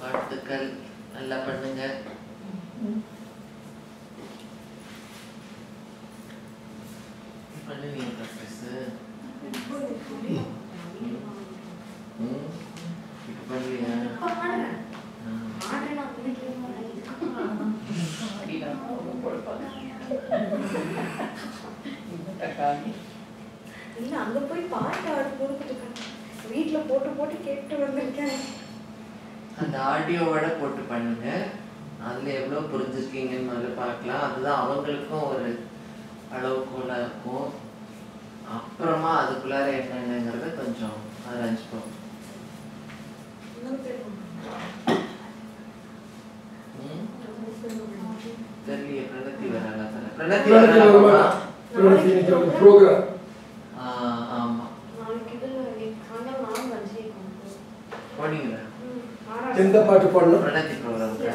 வாழ்த்துக்கள். நல்லா பண்ணுங்க பண்ணுவீங்க ப்ராக்டிஸ் ம் இப்போ பண்ணலையா இல்ல அங்க போய் பாட்டு ஆடும்போது வீட்டுல போட்டு போட்டு கேட்டு வந்திருக்கேன் ஆடியோவோட போட்டு பண்ணுங்க. அதில் எவ்வளோ புரிஞ்சிருக்கீங்கன்னு முதல்ல பார்க்கலாம். அதுதான் அவங்களுக்கும் ஒரு அளவுக்குள்ள இருக்கும். அப்புறமா அதுக்குள்ளார என்னென்னங்கிறத கொஞ்சம் ஆராய்ச்சிப்போம் இன்னொரு பேர் ம்? தெரியலையே பிரணத்தி வராங்க பிரணத்தி வராங்க வருமா? பிரணத்தி இன்னைக்கு ஒரு program. ஆமாம் நாளைக்கு இது சாயங்காலம் நாலு அஞ்சு போனீங்களா எந்த பாட்டு பாடணும் பிரணத்தி ப்ரோக்ராமுக்கு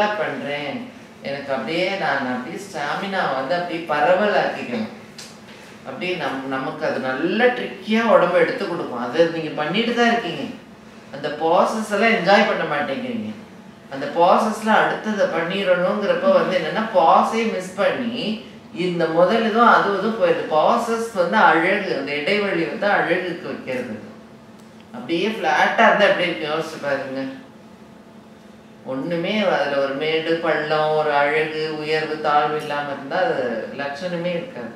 நல்லா பண்ணுறேன் எனக்கு அப்படியே நான் அப்படியே ஸ்டாமினா வந்து அப்படியே பரவலாக்கிக்கணும். அப்படியே நம் நமக்கு அது நல்ல ட்ரிக்கியாக உடம்பு எடுத்து கொடுக்கும். அதை நீங்கள் பண்ணிட்டு தான் இருக்கீங்க. அந்த ப்ராசஸ் எல்லாம் என்ஜாய் பண்ண மாட்டேங்கிறீங்க. அந்த ப்ராசஸில் அடுத்ததை பண்ணிடணுங்கிறப்ப வந்து என்னன்னா பாஸே மிஸ் பண்ணி இந்த முதல் இதுவும் அது இதுவும் போயிடுது ப்ராசஸ் வந்து அழகு அந்த இடைவெளி வந்து அழகுக்கு வைக்கிறது. அப்படியே ஃப்ளாட்டாக இருந்தால் அப்படியே யோசிச்சு பாருங்க. ஒன்றுமே அதில் ஒரு மேடு பள்ளம் ஒரு அழகு உயர்வு தாழ்வு இல்லாமல் இருந்தால் அது லட்சணமே இருக்காது.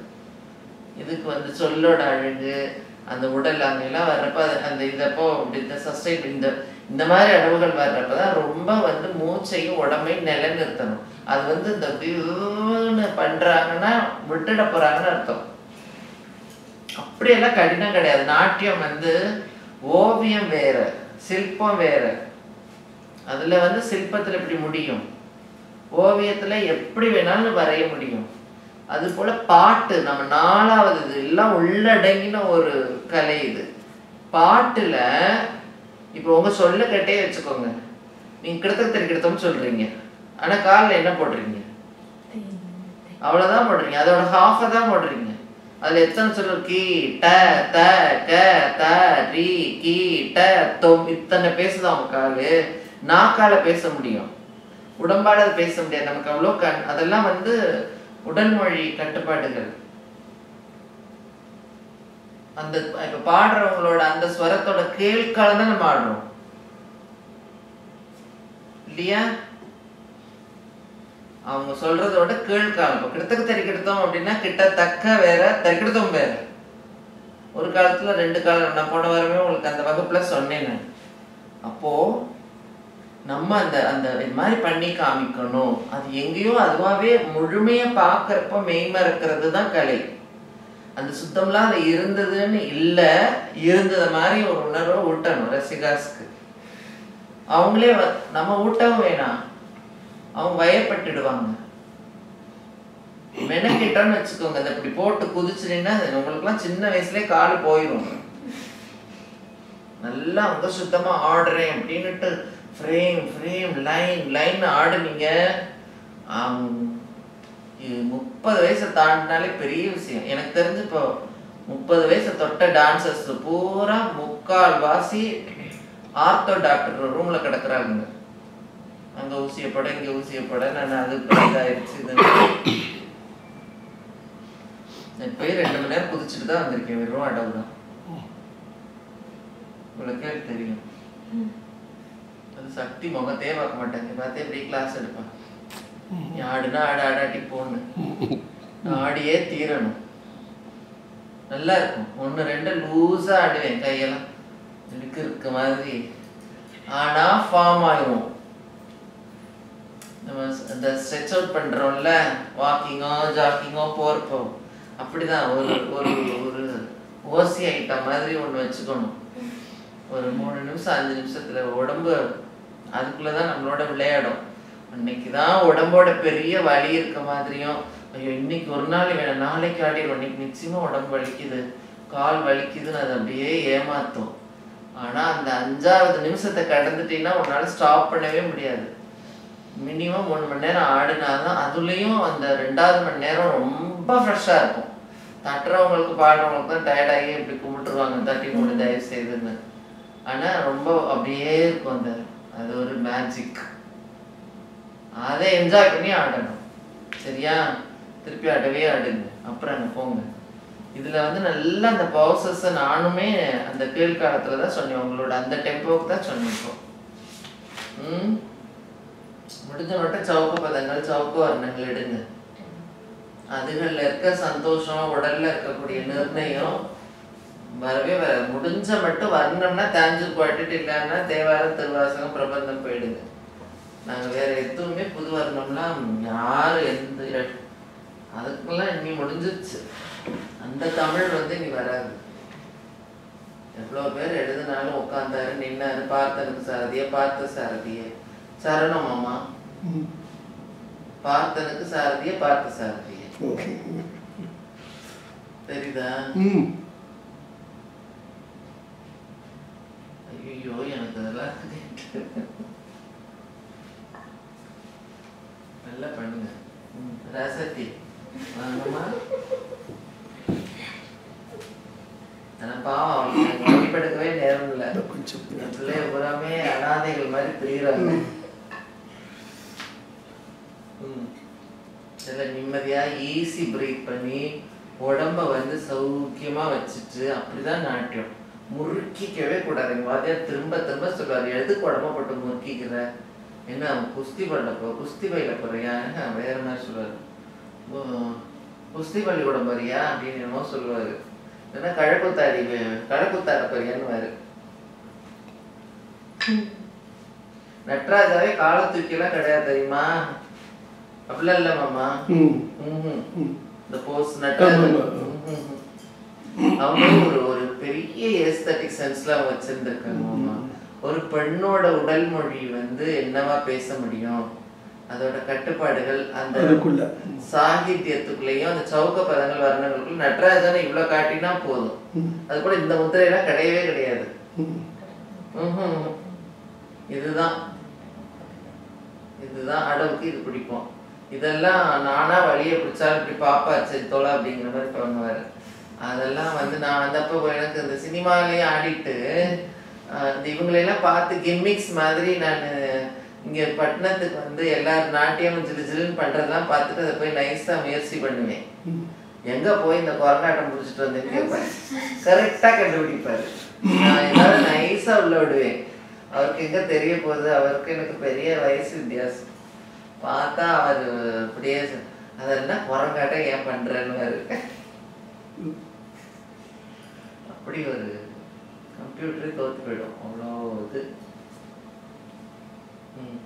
இதுக்கு வந்து சொல்லோட அழகு அந்த உடல் அங்கெல்லாம் வர்றப்ப அந்த இதப்போ இந்த சஸ்டைன் இந்த இந்த மாதிரி அளவுகள் வர்றப்ப தான் ரொம்ப வந்து மூச்சையும் உடம்பையும் நிலைநிறுத்தணும். அது வந்து இந்த வியூன்னு பண்ணுறாங்கன்னா விட்டுட போகிறாங்கன்னு அர்த்தம். அப்படியெல்லாம் கடினம் கிடையாது. நாட்டியம் வந்து ஓவியம் வேற சிற்பம் வேற அதில் வந்து சிற்பத்தில் இப்படி முடியும்? ஓவியத்தில் எப்படி வேணாலும் வரைய முடியும். அது போல் பாட்டு நம்ம நாலாவது இது எல்லாம் உள்ளடங்கின ஒரு கலை இது. பாட்டில் இப்போ உங்கள் சொல்ல கேட்டே வச்சுக்கோங்க. நீங்கள் கிட்டத்தட்ட தெரிக்கிடத்தோம்னு சொல்கிறீங்க ஆனால் காலில் என்ன போடுறீங்க? அவ்வளோதான் போடுறீங்க. அதோட ஹாஃபை தான் போடுறீங்க. அதில் எத்தனை சொல்லு கீ ட த க த ரீ கீ ட தொம் இத்தனை பேசுதா உங்கள் காலு? நாக்கால பேச முடியும். உடம்பால அது பேச முடியாது. நமக்கு அவ்வளோ கண் அதெல்லாம் வந்து உடல் மொழி கட்டுப்பாடுகள். அந்த இப்ப பாடுறவங்களோட அந்த ஸ்வரத்தோட கேள்கால தான் நம்ம ஆடுறோம். இல்லையா? அவங்க சொல்றதோட கீழ்காலம் இப்போ கிட்டத்தக்க தறிக்கெடுத்தோம் அப்படின்னா கிட்டத்தக்க வேற தறிக்கெடுத்தோம் வேற. ஒரு காலத்துல ரெண்டு காலம். நான் போன வாரமே உங்களுக்கு அந்த வகுப்புல சொன்னேன் நான். அப்போ நம்ம அந்த அந்த இது மாதிரி பண்ணி காமிக்கணும். அது எங்கேயோ அதுவாகவே முழுமையாக பார்க்கறப்ப மெய்மறக்கிறது தான் கலை. அந்த சுத்தம்லாம் அது இருந்ததுன்னு இல்லை இருந்தது மாதிரி ஒரு உணர்வை ஊட்டணும் ரசிகாஸ்க்கு அவங்களே வ- நம்ம ஊட்டவும் வேணாம். அவங்க வயப்பட்டுடுவாங்க மெனக்கிட்டோன்னு வச்சுக்கோங்க. அதை இப்படி போட்டு குதிச்சுனீங்கன்னா உங்களுக்குலாம் சின்ன வயசுலேயே கால் போயிடும் நல்லா அங்க சுத்தமா ஆடுறேன் அப்படின்னுட்டு ஃப்ரேம் ஃப்ரேம் லைன் லைன் ஆடுனீங்க. முப்பது வயசை தாண்டினாலே பெரிய விஷயம். எனக்கு தெரிஞ்சு இப்போ முப்பது வயசை தொட்ட டான்சர்ஸ் பூரா முக்கால் வாசி ஆர்த்தோ டாக்டர் ரூம்ல கிடக்குறாங்க அங்க ஊசிய போட இங்க ஊசிய போட நான் அது இதாயிருச்சு இது. நான் போய் ரெண்டு மணி நேரம் குதிச்சுட்டு தான் வந்திருக்கேன். வெறும் அடவு தான் உங்களுக்கே தெரியும். சக்தி முகத்தையே பார்க்க மாட்டாங்க. பார்த்தே எப்படி கிளாஸ் எடுப்பான் நீ ஆடுனா ஆடு ஆடாட்டி போன்னு. நான் ஆடியே தீரணும். நல்லா இருக்கும். ஒன்று ரெண்டு லூஸா ஆடுவேன் கையெல்லாம். இருக்கு இருக்க மாதிரி. ஆனா ஃபார்ம் ஆயிரும் நம்ம இந்த ஸ்ட்ரெச் அவுட் பண்றோம்ல வாக்கிங்கோ ஜாக்கிங்கோ போறப்போ. அப்படிதான். ஒரு ஒரு ஒரு ஓசி ஐட்டம் மாதிரி ஒண்ணு வச்சுக்கணும். ஒரு மூணு நிமிஷம் அஞ்சு நிமிஷத்துல உடம்பு அதுக்குள்ளதான் நம்மளோட விளையாடும். அன்னைக்கு தான் உடம்போட பெரிய வலி இருக்க மாதிரியும் ஐயோ இன்னைக்கு ஒரு நாள் வேணும் நாளைக்கு ஆடிடும் இன்னைக்கு நிச்சயமாக உடம்பு வலிக்குது கால் வலிக்குதுன்னு அது அப்படியே ஏமாத்தும். ஆனால் அந்த அஞ்சாவது நிமிஷத்தை கடந்துட்டீங்கன்னா உன்னால் ஸ்டாப் பண்ணவே முடியாது. மினிமம் மூணு மணி நேரம் ஆடினாதான் அதுலேயும் அந்த ரெண்டாவது மணி நேரம் ரொம்ப ஃப்ரெஷ்ஷாக இருக்கும். தட்டுறவங்களுக்கு பாடுறவங்களுக்கு தான் டயர்டாகி இப்படி கும்பிட்டுருவாங்க. தட்டி மூணு தயவு செய்துன்னு. ஆனால் ரொம்ப அப்படியே இருக்கும் அந்த அது ஒரு மேஜிக் அதை என்ஜாய் பண்ணி ஆடணும். சரியா? திருப்பி ஆடவே ஆடுங்க. அப்புறம் அங்கே போங்க. இதில் வந்து நல்லா அந்த பவுசஸை நானுமே அந்த கீழ்காலத்துல தான் சொன்னேன். உங்களோட அந்த டெம்போவுக்கு தான் சொன்னிருக்கோம் ம்? முடிஞ்ச மட்டும் சவுக்கு பதங்கள் சவுக்கு வர்ணங்கள் எடுங்க. அதுகளில் இருக்க சந்தோஷம் உடலில் இருக்கக்கூடிய நிர்ணயம் வரவே வர முடிஞ்ச மட்டும் வர்ணம்னா தேஞ்சு போட்டுட்டு இல்லைன்னா தேவாரம் திருவாசகம் பிரபந்தம் போயிடுங்க நாங்க வேற எதுவுமே புது வர்ணம்லாம் யாரு எந்த அதுக்கெல்லாம் இனி முடிஞ்சிருச்சு. அந்த தமிழ் வந்து இனி வராது. எவ்வளவு பேர் எழுதினாலும் உட்காந்தாரு நின்னாரு பார்த்தனுக்கு சாரதியே பார்த்த சாரதியே. சரணம் அம்மா ம். பார்த்தனுக்கு சாரதியே பார்த்த சாரதியே. தெரியுதா ம் ஐயோ எனக்கு அதெல்லாம் நல்லா பண்ணுங்க. ரசத்தி. வாங்கம்மா. பாவம் வழிபடுக்கவே நேரம் இல்லை. என் பிள்ளைய பூராமே அனாதைகள் மாதிரி திரியிறாங்க ம். இதுல நிம்மதியா ஈஸி பிரேக் பண்ணி உடம்ப வந்து சௌக்கியமா வச்சுட்டு அப்படிதான் நாட்டியம். முறுக்கிக்கவே கூடாது. எங்க வாத்தியார் திரும்ப திரும்ப சொல்லுவாரு எதுக்கு உடம்ப போட்டு முறுக்கிக்கிற? என்ன குஸ்தி பண்ண போ குஸ்தி பையில போறியா வேற மாதிரி சொல்லுவாரு. குஸ்தி பள்ளிக்கூடம் போறியா? அப்படின்னு என்னமோ சொல்லுவாரு. இல்லைன்னா கழக்குத்தாடி கழக்குத்தாட போறியான்னு நட்ராஜாவே காலை தூக்கிலாம் கிடையாது தெரியுமா? அப்படிலாம் இல்ல மாமா. இந்த போஸ் நட்ராஜன் ஆமா, ஆமா. ம்ஹும். அவங்க ஒரு ஒரு பெரிய அவங்க வச்சிருந்திருக்காங்க ஒரு பெண்ணோட உடல் மொழி வந்து என்னவா பேச முடியும்? அதோட கட்டுப்பாடுகள் அந்த சாகித்யத்துக்குள்ளேயும் அந்த சவுக்க பதங்கள் வர்ணங்களுக்குள்ள நடராஜனை இவ்வளவு காட்டினா போதும். அது கூட இந்த முத்திரையெல்லாம் கிடையவே கிடையாது. இதுதான். இதுதான் அடவுக்கு இது பிடிக்கும். இதெல்லாம் நானா வழியை பிடிச்சாலும் இப்படி பாப்பா சரி தொலை அப்படிங்கிற மாதிரி பண்ணுவாரு. அதெல்லாம் வந்து நான் வந்தப்போ எனக்கு இந்த சினிமாலேயே ஆடிட்டு அந்த இந்த இவங்களையெல்லாம் பார்த்து கிம்மிக்ஸ் மாதிரி நான் இங்கே பட்டணத்துக்கு வந்து எல்லாரும் நாட்டியம் ஜிலு ஜிலுன்னு பண்ணுறதெல்லாம் பார்த்துட்டு அதை போய் நைஸாக முயற்சி பண்ணுவேன். எங்கே போய் இந்த கொரநாட்டம் முடிச்சுட்டு வந்து கேட்பேன் கரெக்டாக கண்டுபிடிப்பார். நான் ஏதாவது நைஸாக உள்ள விடுவேன். அவருக்கு எங்கே தெரிய போகுது? அவருக்கு எனக்கு பெரிய வயசு வித்தியாசம். பார்த்தா அவர் அப்படியே அதெல்லாம் குரங்காட்டம் ஏன் பண்றேன்னு அப்படி ஒரு கம்ப்யூட்டரே தோற்று போயிடும் அவ்வளோ இது ம்.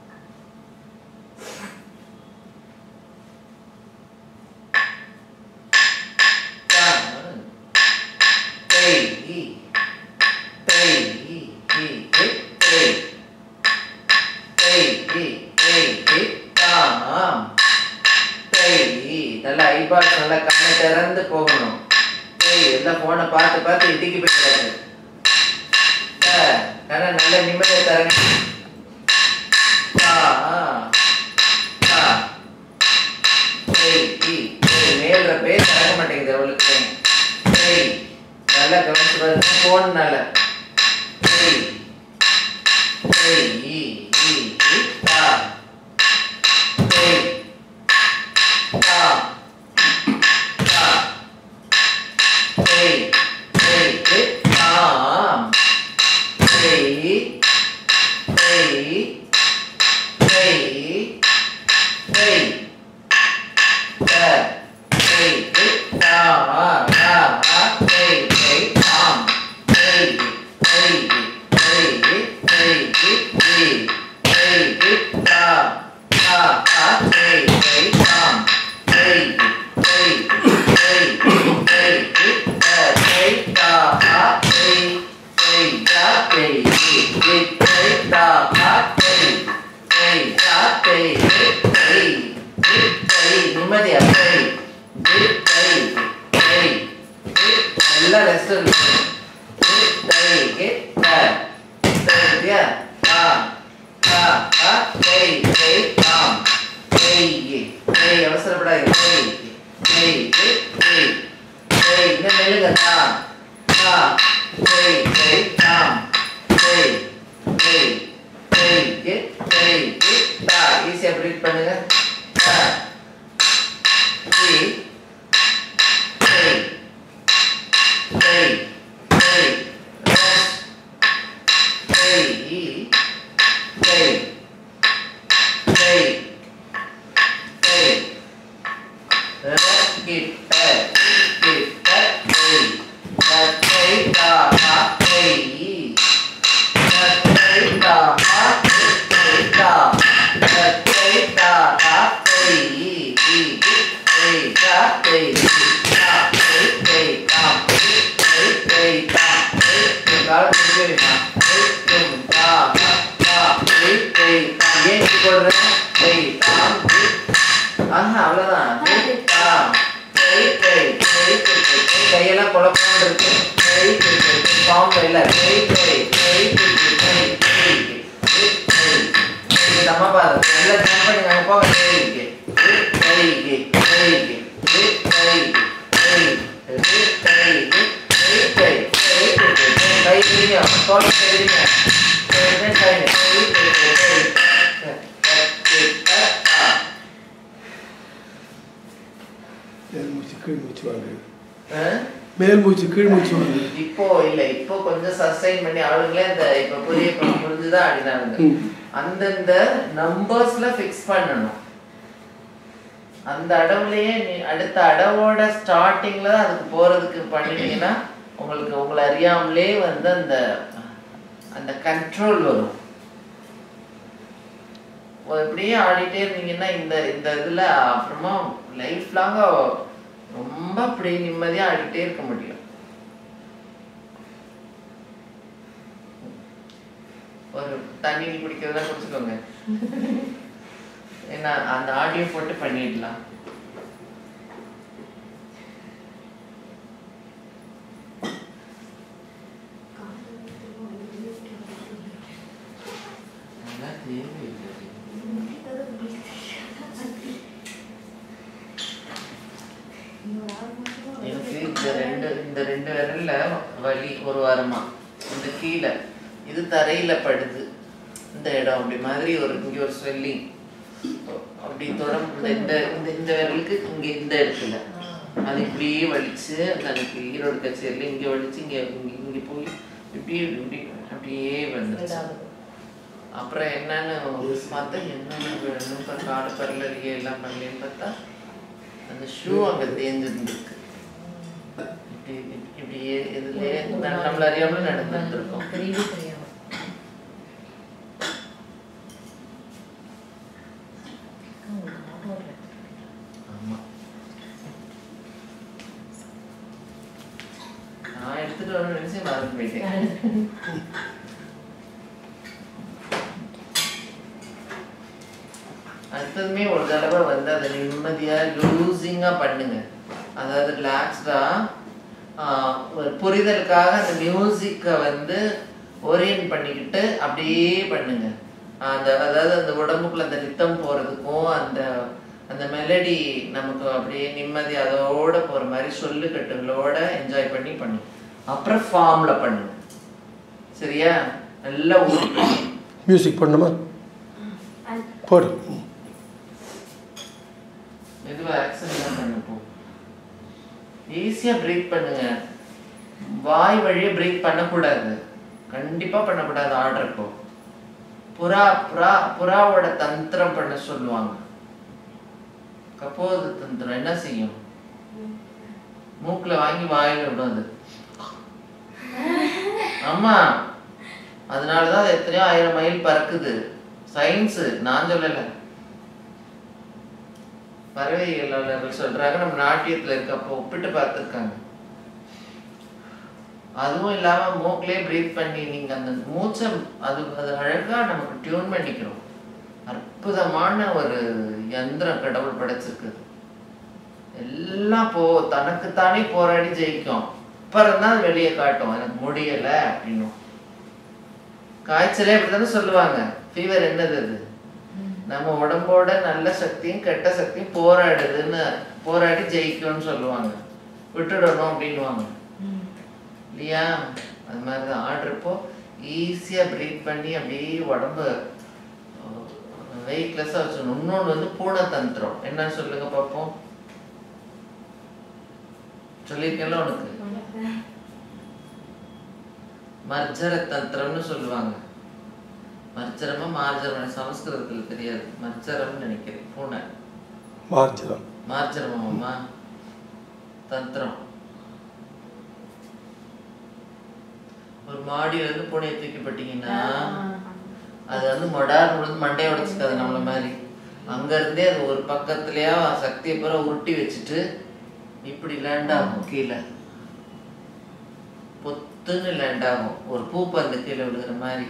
மேல் மூச்சு கீழ் மூச்சு வாங்க இப்போ இல்ல இப்போ கொஞ்சம் சஸ்டைன் பண்ணி அவளுங்களே இந்த இப்ப புரிய புரிஞ்சுதான் ஆடினாங்க ம். அந்தந்த நம்பர்ஸ்ல ஃபிக்ஸ் பண்ணணும். அந்த அடவுலயே நீ அடுத்த அடவோட ஸ்டார்டிங்ல தான் அதுக்கு போறதுக்கு பண்ணிட்டீங்கன்னா உங்களுக்கு உங்களை அறியாமலே வந்து அந்த அந்த கண்ட்ரோல் வரும். இப்படியே ஆடிட்டே இருந்தீங்கன்னா இந்த இந்த இதுல அப்புறமா லைஃப் லாங்கா ரொம்ப அப்படி நிம்மதியா ஆடிட்டே இருக்க முடியும். ஒரு தண்ணி குடிக்கிறதா குடிச்சுக்கோங்க. ஏன்னா அந்த ஆடியோ போட்டு பண்ணிடலாம். எனக்கு இந்த ரெண்டு இந்த ரெண்டு விரல்ல வலி ஒரு வாரமா. இந்த கீழே. இது தரையில படுது. இந்த இடம் அப்படி மாதிரி ஒரு இங்க ஒரு ஸ்வெல்லிங் அப்படி தொடர்ந்து இந்த இந்த இந்த விரலுக்கு இங்க இந்த இடத்துல. அது இப்படியே வலிச்சு எனக்கு ஈரோடு கச்சேரியில் இங்க வலிச்சு இங்க இங்க இங்க போய் இப்படி இப்படி அப்படியே வந்துருச்சு. அப்புறம் என்னன்னு பார்த்தா என்னன்னு வேணும் இப்போ காடு பரலறிய எல்லாம் பண்ணலன்னு பார்த்தா அந்த ஷூ அங்க தேஞ்சிருந்துருக்கு. இப்படி இப்படியே இதுலயே நம்மள அறியாமல நடந்துட்டு இருக்கோம் தெரியவே தெரியாம உங்களுக்கு ஞாபகம் இல்லை ஆமாம் நான் எடுத்துட்டு வரணும்னு நினைச்சு மறந்து போயிட்டேன் அடுத்ததுமே ஒரு தடவை வந்து அதை நிம்மதியா லூசிங்கா பண்ணுங்க அதாவது ரிலாக்ஸ்டாக ஒரு புரிதலுக்காக அந்த மியூசிக்கை வந்து ஓரியன்ட் பண்ணிக்கிட்டு அப்படியே பண்ணுங்க அந்த அதாவது அந்த உடம்புக்குள்ள அந்த ரித்தம் போறதுக்கும் அந்த அந்த மெலடி நமக்கு அப்படியே நிம்மதி அதோட போற மாதிரி சொல்லு கட்டுகளோட என்ஜாய் பண்ணி பண்ணுங்க அப்புறம் ஃபார்ம்ல பண்ணுங்க சரியா? நல்லா மியூசிக் பண்ணுமா? போடு. மெதுவா ஆக்சன் தான் பண்ண போ. ஈஸியா பிரேக் பண்ணுங்க. வாய் வழியே பிரேக் பண்ணக்கூடாது. கண்டிப்பா பண்ணக்கூடாது ஆடுறப்போ புறா புறா புறாவோட தந்திரம் பண்ண சொல்லுவாங்க. கப்போது தந்திரம் என்ன செய்யும்? மூக்குல வாங்கி வாயில விடும் அது. ஆமா. அதனாலதான் அது எத்தனையோ ஆயிரம் மைல் பறக்குது. சயின்ஸ் நான் சொல்லலை. பறவைகள் சொல்றாங்க நம்ம நாட்டியத்துல இருக்கப்போ ஒப்பிட்டு பார்த்துருக்காங்க. அதுவும் இல்லாம மூக்கிலே பிரீத் பண்ணி நீங்க அந்த மூச்சை அது அது அழகா நமக்கு டியூன் பண்ணிக்கிறோம். அற்புதமான ஒரு யந்திரம் கடவுள் படைச்சிருக்குது. எல்லாம் போ தனக்குத்தானே போராடி ஜெயிக்கும். அப்புறம் தான் வெளியே காட்டும். எனக்கு முடியல அப்படின்னும் காய்ச்சலே அப்படித்தானே சொல்லுவாங்க. ஃபீவர் என்னது அது? நம்ம உடம்போட நல்ல சக்தியும் கெட்ட சக்தியும் போராடுதுன்னு போராடி ஜெயிக்கும்னு சொல்லுவாங்க. விட்டுடணும் அப்படின்னுவாங்க. இல்லையா அது மாதிரி தான். ஆடுறப்போ ஈஸியாக ப்ரீத் பண்ணி அப்படியே உடம்பு வெயிட்லெஸ்ஸாக வச்சுக்கணும் இன்னொன்று வந்து பூனை தந்திரம் என்ன சொல்லுங்க பார்ப்போம். சொல்லியிருக்கேன்ல உனக்கு? மர்ஜர தந்திரம்னு சொல்லுவாங்க. மர்ஜரமா மார்ஜரமா சமஸ்கிருதத்துல தெரியாது. மர்ஜரம்னு நினைக்கிறேன். பூனை. மார்ஜரம். மார்ஜரமாமா தந்திரம். ஒரு மாடியில இருந்து பூனையை தூக்கி போட்டீங்கன்னா அது வந்து மொடார் விழுந்து மண்டையை உடைச்சுக்காது நம்மள மாதிரி. அங்க இருந்தே அது ஒரு பக்கத்துலயா சக்தியை பூரா உருட்டி வச்சுட்டு இப்படி லேண்ட் ஆகும் கீழே. பொத்துன்னு லேண்ட் ஆகும். ஒரு பூ பந்து கீழே விழுகிற மாதிரி.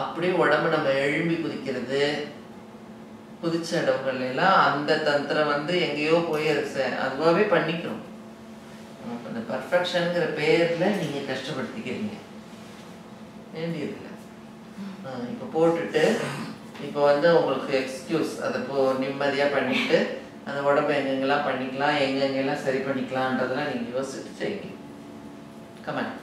அப்படியே உடம்பு நம்ம எழும்பி குதிக்கிறது குதிச்ச இடங்கள்ல எல்லாம் அந்த தந்திரம் வந்து எங்கேயோ போய் அதுவாகவே பண்ணிக்கிறோம். நமக்கு அந்த பர்ஃபெக்ஷனுங்கிற பேரில் நீங்கள் கஷ்டப்படுத்திக்கிறீங்க. வேண்டியதில்லை. இப்போ போட்டுட்டு இப்போ வந்து உங்களுக்கு எக்ஸ்கியூஸ் அதை போ நிம்மதியாக பண்ணிட்டு அந்த உடம்பை எங்கெங்கெல்லாம் பண்ணிக்கலாம் எங்கெங்கெல்லாம் சரி பண்ணிக்கலான்றதெல்லாம் நீங்கள் யோசிச்சுட்டு செய்யுங்க. கமெண்ட்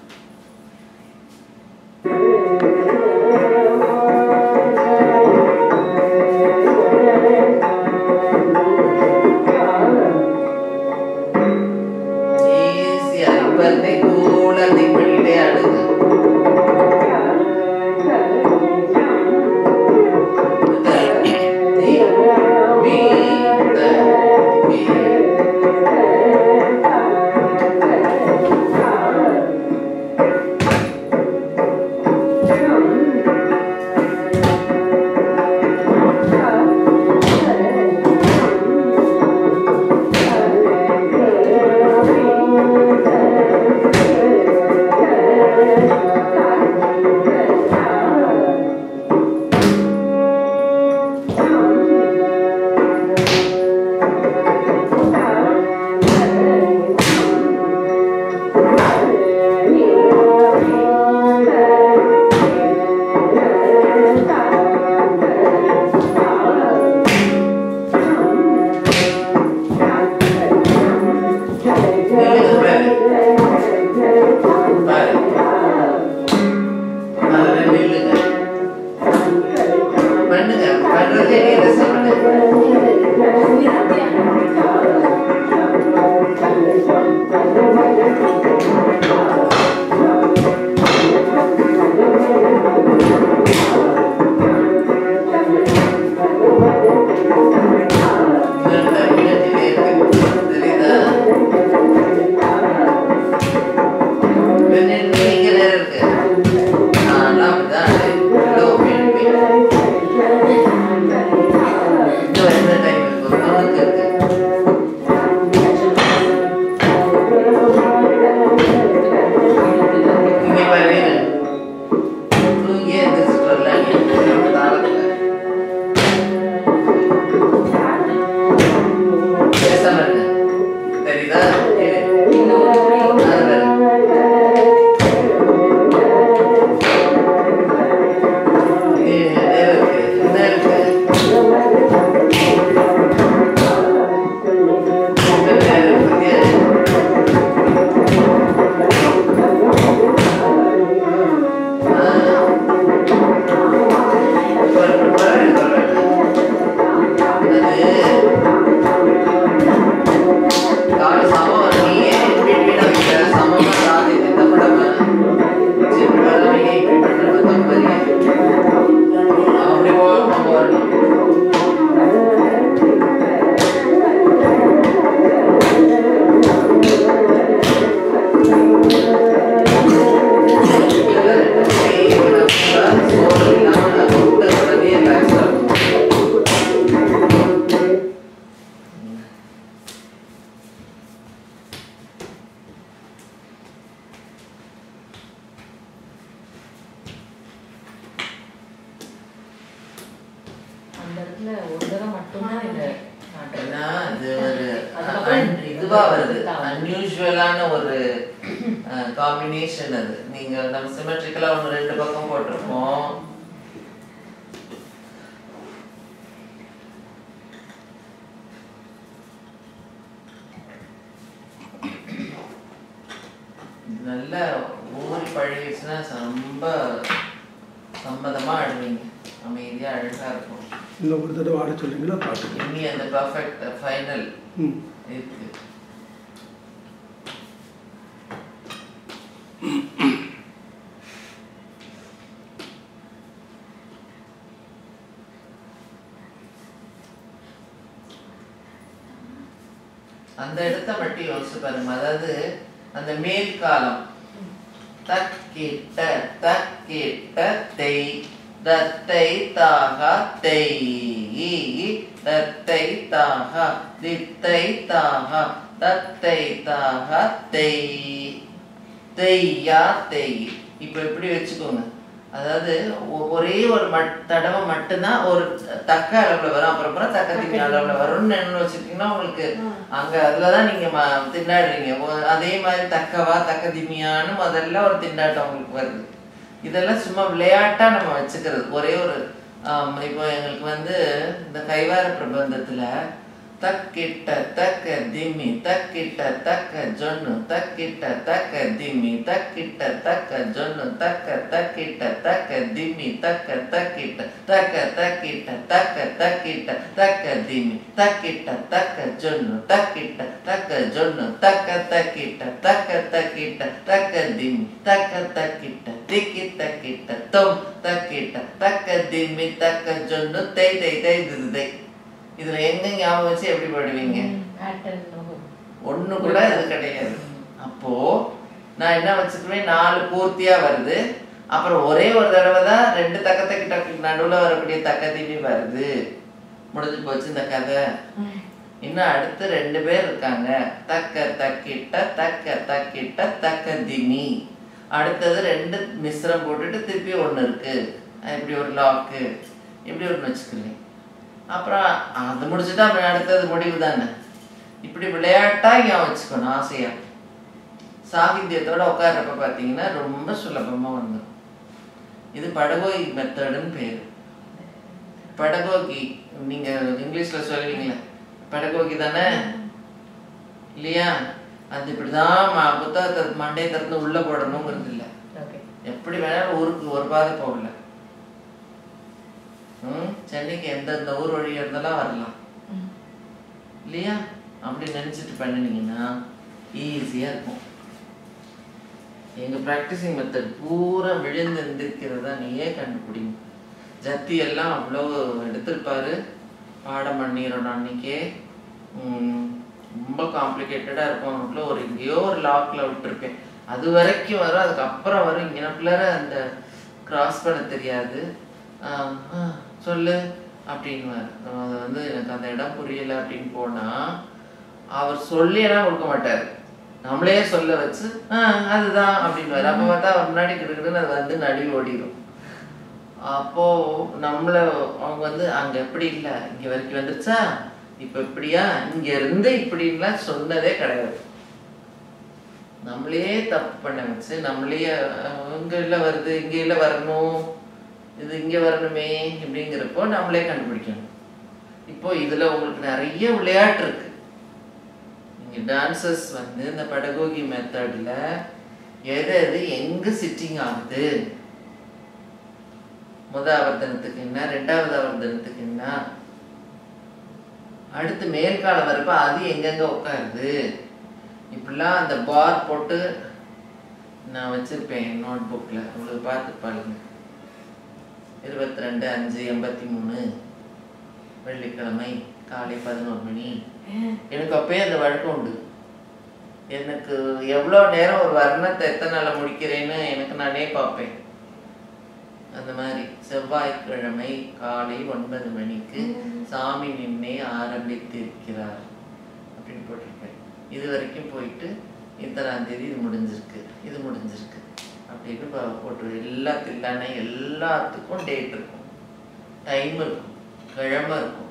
திண்டாட்டம் அவங்களுக்கு வருது. இதெல்லாம் சும்மா விளையாட்டா நம்ம வச்சுக்கிறது. ஒரே ஒரு இப்போ எங்களுக்கு வந்து இந்த கைவார பிரபந்தத்துல தக்கிட்ட தக்க திமி தக்கிட்ட தக்க ஜொன்னு தக்கிட்ட தக்க திமி தக்கிட்ட தக்க ஜொன்னு தக்க தக்கிட்ட தக்க திமி தக்க தக்கிட்ட தக்க தக்கிட்ட தக்க தக்கிட்ட தக்க திமி தக்கிட்ட தக்க ஜொன்னு தக்கிட்ட தக்க ஜொன்னு தக்க தக்கிட்ட தக்க தக்கிட்ட தக்க திமி தக்க தக்கிட்ட திக்கி தக்கிட்ட தொம் தக்கிட்ட தக்க திமி தக்க ஜொன்னு தை தை தை திது தை இதுல எங்க ஞாபகம் வச்சு எப்படி பாடுவீங்க? ஒண்ணு கூட இது கிடையாது. அப்போ நான் என்ன வச்சுக்குவேன்? நாலு பூர்த்தியா வருது. அப்புறம் ஒரே ஒரு தடவை தான் ரெண்டு தக்க தக்கி டக்கு நடுவுல வரக்கூடிய தக்க திமி வருது. முடிஞ்சு போச்சு இந்த கதை. இன்னும் அடுத்து ரெண்டு பேர் இருக்காங்க. தக்க தக்கிட்ட தக்க தக்கிட்ட தக்க திமி அடுத்தது ரெண்டு மிஸ்ரம் போட்டுட்டு திருப்பி ஒண்ணு இருக்கு. இப்படி ஒரு லாக்கு இப்படி ஒன்று வச்சுக்கிறேன் அப்புறம் அது முடிச்சுட்டா அடுத்தது முடிவு தானே? இப்படி விளையாட்டா ஞாபகம் வச்சுக்கணும் ஆசையா? சாகித்யத்தோட உட்கார்றப்ப பார்த்தீங்கன்னா ரொம்ப சுலபமா வந்துடும் இது படகோகி மெத்தடுன்னு பேரு. படகோகி நீங்க இங்கிலீஷ்ல சொல்லுவீங்களே படகோகி தானே? இல்லையா? அது இப்படிதான் ம- புத்தகத்தை மண்டையை திறந்து உள்ள போடணுங்கிறது இல்லை. ஓகே. எப்படி வேணாலும் ஊருக்கு ஒரு பாதை போகல. சென்னைக்கு எந்தெந்த ஊர் வழி இருந்தாலும் வரலாம். இல்லையா? அப்படி நினைச்சிட்டு பண்ணினீங்கன்னா ஈஸியா இருக்கும். எங்க ப்ராக்டிசிங் மெத்தட் பூரா விழுந்து எந்திருக்கிறதா நீயே கண்டுபிடிங்க. ஜத்தி எல்லாம் அவ்வளோ எடுத்திருப்பாரு. பாடம் பண்ணிடணும் அன்னைக்கே. ரொம்ப காம்ப்ளிகேட்டடா இருக்கும். அவனுக்குள்ள ஒரு எங்கேயோ ஒரு லாக்ல விட்டுருப்பேன். அது வரைக்கும் வரும். அதுக்கப்புறம் வரும். இங்கனக்குள்ளார அந்த கிராஸ் பண்ண தெரியாது. சொல்லு அப்படின்னு அது வந்து எனக்கு அந்த இடம் புரியல அப்படின்னு போனா அவர் சொல்லியெல்லாம் கொடுக்க மாட்டாரு. நம்மளே சொல்ல வச்சு அதுதான் அப்படின்னு அப்ப பார்த்தா அவர் முன்னாடி கிடுக்கிடுன்னு அது வந்து நடுவி ஓடிடும் அப்போ நம்மள அவங்க வந்து அங்க எப்படி இல்லை? இங்க வரைக்கும் வந்துருச்சா? இப்ப இப்படியா? இங்க இருந்து இப்படின்லாம் சொன்னதே கிடையாது. நம்மளே தப்பு பண்ண வச்சு நம்மளே அஹ், இங்க இல்ல வருது இங்க இல்ல வரணும். இது இங்கே வரணுமே இப்படிங்கிறப்போ நம்மளே கண்டுபிடிக்கணும். இப்போ இதில் உங்களுக்கு நிறைய விளையாட்டு இருக்கு. நீங்கள் டான்சர்ஸ் வந்து இந்த படகோகி மெத்தடில் எது எது எங்கே சிட்டிங் ஆகுது? முதல் ஆவர்த்தனத்துக்கு என்ன ரெண்டாவது ஆவர்த்தனத்துக்கு என்ன? அடுத்து மேற்காலம் வரப்ப அது எங்கெங்க உட்காருது? இப்படிலாம் அந்த பார் போட்டு நான் வச்சுருப்பேன் நோட் புக்கில் உங்களுக்கு பார்த்து பாருங்கள் இருபத்தி ரெண்டு அஞ்சு எண்பத்தி மூணு வெள்ளிக்கிழமை காலை பதினோரு மணி. எனக்கு அப்பயே அந்த வழக்கம் உண்டு. எனக்கு எவ்வளோ நேரம் ஒரு வர்ணத்தை எத்தனை நாள்ல முடிக்கிறேன்னு எனக்கு நானே பார்ப்பேன். அந்த மாதிரி செவ்வாய்க்கிழமை காலை ஒன்பது மணிக்கு சாமி நின்னே ஆரம்பித்திருக்கிறார் அப்படின்னு போட்டிருப்பேன். இது வரைக்கும் போயிட்டு இத்தனாம் தேதி இது முடிஞ்சிருக்கு. இது முடிஞ்சிருக்கு. அப்படின்னு போட்டு எல்லாத்துக்கு இல்லைன்னா எல்லாத்துக்கும் டேட் இருக்கும். டைம் இருக்கும். கிழமை இருக்கும்.